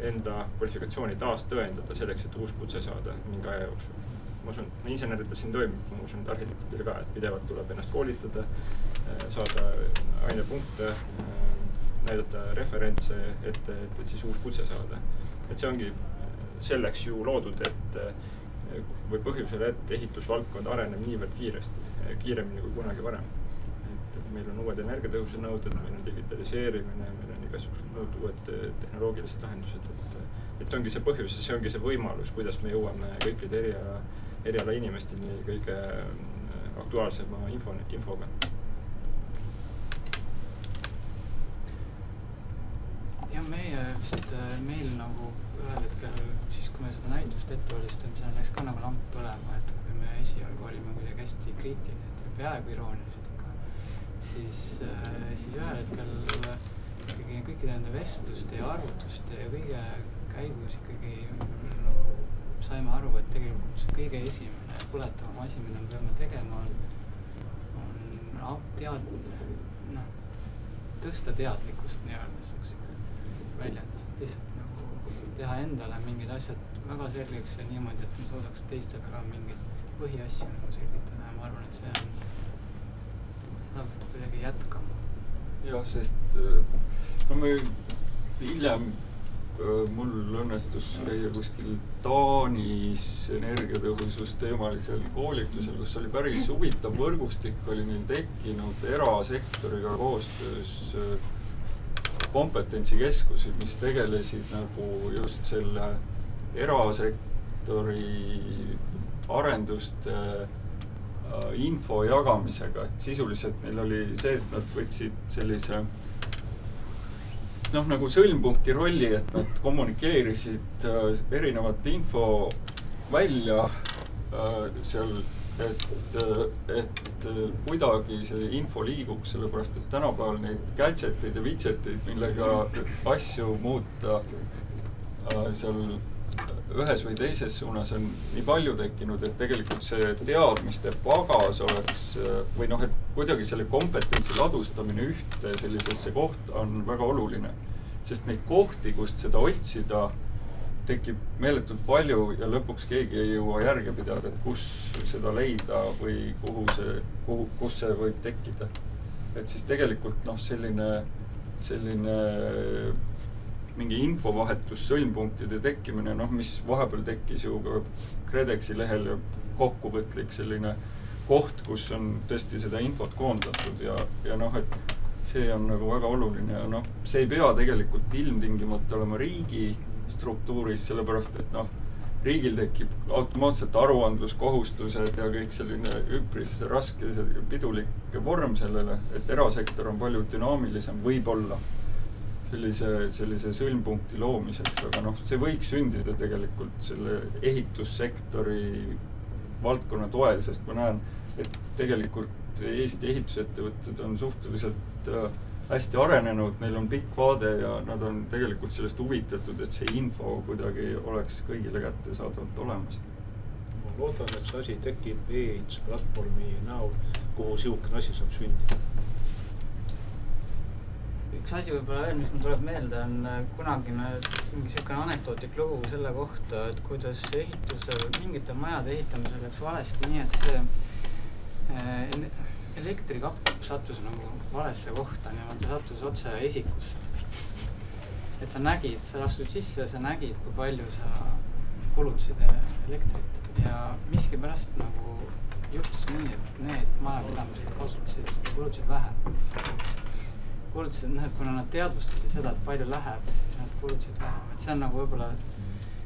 enda kvalifikatsiooni taas tõendada selleks, et uus kutse saada mingi aja jooksul. Ma usun, inseneridel siin toimub, ma usun, et arhitektidel ka, et pidevalt tuleb ennast koolitada, saada ainepunkte näidata referentse ette, et, et siis uus kutse saada. et see ongi selleks ju loodud, et või põhjusel, et ehitusvaldkond areneb niivõrd kiiresti, kiiremini kui kunagi varem. et meil on uued energiatõhususe nõuded, meil on digitaliseerimine, meil on igasugused muud uued tehnoloogilised lahendused, et et see ongi see põhjus ja see ongi see võimalus, kuidas me jõuame kõikide eriala, eriala inimesteni kõige aktuaalsema info, infoga. Jah, meie vist, äh, meil nagu ühel hetkel siis, kui me seda näitust ette valmistasime, seal läks ka nagu lamp põlema, et kui me esialgu olime kuidagi hästi kriitilised ja peaaegu iroonilised ikka, siis, äh, siis ühel hetkel ikkagi kõikide nende vestluste ja arvutuste ja kõige käigus ikkagi saime aru, et tegelikult see kõige esimene põletavam asi, mida me peame tegema, on, on tead-, noh, tõsta teadlikkust nii-öelda siukseks väljendus, et lihtsalt nagu teha endale mingid asjad väga selgeks ja niimoodi, et me suudaks teistele ka mingeid põhiasju nagu selgitada ja ma arvan, et see on, seda peab kuidagi jätkama. jah, sest no me hiljem mul õnnestus käia kuskil Taanis energiatõhususteemalisel koolitusel, kus oli päris huvitav võrgustik oli neil tekkinud erasektoriga koostöös kompetentsikeskusi, mis tegelesid nagu just selle erasektori arenduste äh, info jagamisega, et sisuliselt neil oli see, et nad võtsid sellise noh, nagu sõlmpunkti rolli, et nad kommunikeerisid äh, erinevat info välja äh, seal et, et kuidagi see info liiguks, sellepärast et tänapäeval neid gadget eid ja widget eid, millega asju muuta äh, seal ühes või teises suunas on nii palju tekkinud, et tegelikult see teadmiste pagas oleks või noh, et kuidagi selle kompetentsi ladustamine ühte sellisesse kohta on väga oluline. sest neid kohti, kust seda otsida tekib meeletult palju ja lõpuks keegi ei jõua järge pidada, et kus seda leida või kuhu see, kuhu, kus see võib tekkida. et siis tegelikult noh, selline, selline mingi infovahetus, sõlmpunktide tekkimine, noh, mis vahepeal tekkis ju ka KredExi lehel kokkuvõtlik selline koht, kus on tõesti seda infot koondatud ja, ja noh, et see on nagu väga oluline ja noh, see ei pea tegelikult ilmtingimata olema riigi struktuuris, sellepärast et noh, riigil tekib automaatselt aruandluskohustused ja kõik selline üpris raske pidulik vorm sellele, et erasektor on palju dünaamilisem võib-olla sellise, sellise sõlmpunkti loomiseks, aga noh, see võiks sündida tegelikult selle ehitussektori valdkonna toel, sest ma näen, tegelikult Eesti ehitusettevõtted on suhteliselt äh, hästi arenenud, neil on pikk vaade ja nad on tegelikult sellest huvitatud, et see info kuidagi oleks kõigile kättesaadavalt olemas. ma loodan, et see asi tekib e-ehitusplatvormi näol, kuhu sihukene asi saab sündida. üks asi võib-olla veel, mis mul tuleb meelde, on äh, kunagine mingi siukene anekdootlik lugu selle kohta, et kuidas ehitusel, mingite majade ehitamisel läks valesti nii, et see elektrikapp sattus nagu valesse kohta, niimoodi sattus otse esikusse. et sa nägid, sa astud sisse ja sa nägid, kui palju sa kulutasid elektrit ja miskipärast nagu juhtus nii, et need majad, elamusid kasutasid, kulutasid vähem. kulutasid, noh, et kuna nad teadvustasid seda, et palju läheb, siis nad kulutasid vähem, et see on nagu võib-olla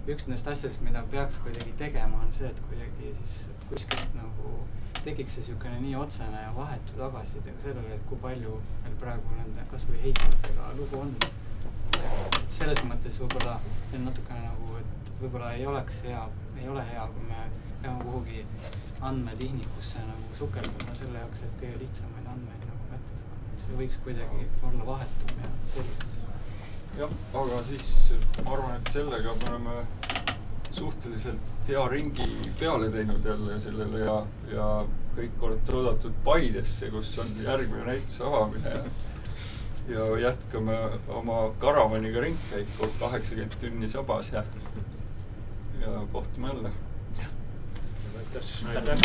üks nendest asjadest, mida peaks kuidagi tegema, on see, et kuidagi siis et kuskilt nagu tekiks see niisugune nii otsene ja vahetu tagasiside sellele, et kui palju meil praegu nende kasvõi heitmetega lugu on. et selles mõttes võib-olla see on natukene nagu, et võib-olla ei oleks hea, ei ole hea, kui me peame kuhugi andmetihnikusse nagu sukelduma selle jaoks, et kõige lihtsamaid andmeid nagu kätte saada, et see võiks kuidagi olla vahetum ja selgem. jah, aga siis ma arvan, et sellega me oleme suhteliselt hea ringi peale teinud jälle sellele ja, ja kõik olete oodatud Paidesse, kus on järgmine näituse avamine ja ja jätkame oma karavaniga ringkäiku kaheksakümmend tünni sabas ja, ja kohtume jälle. aitäh. aitäh.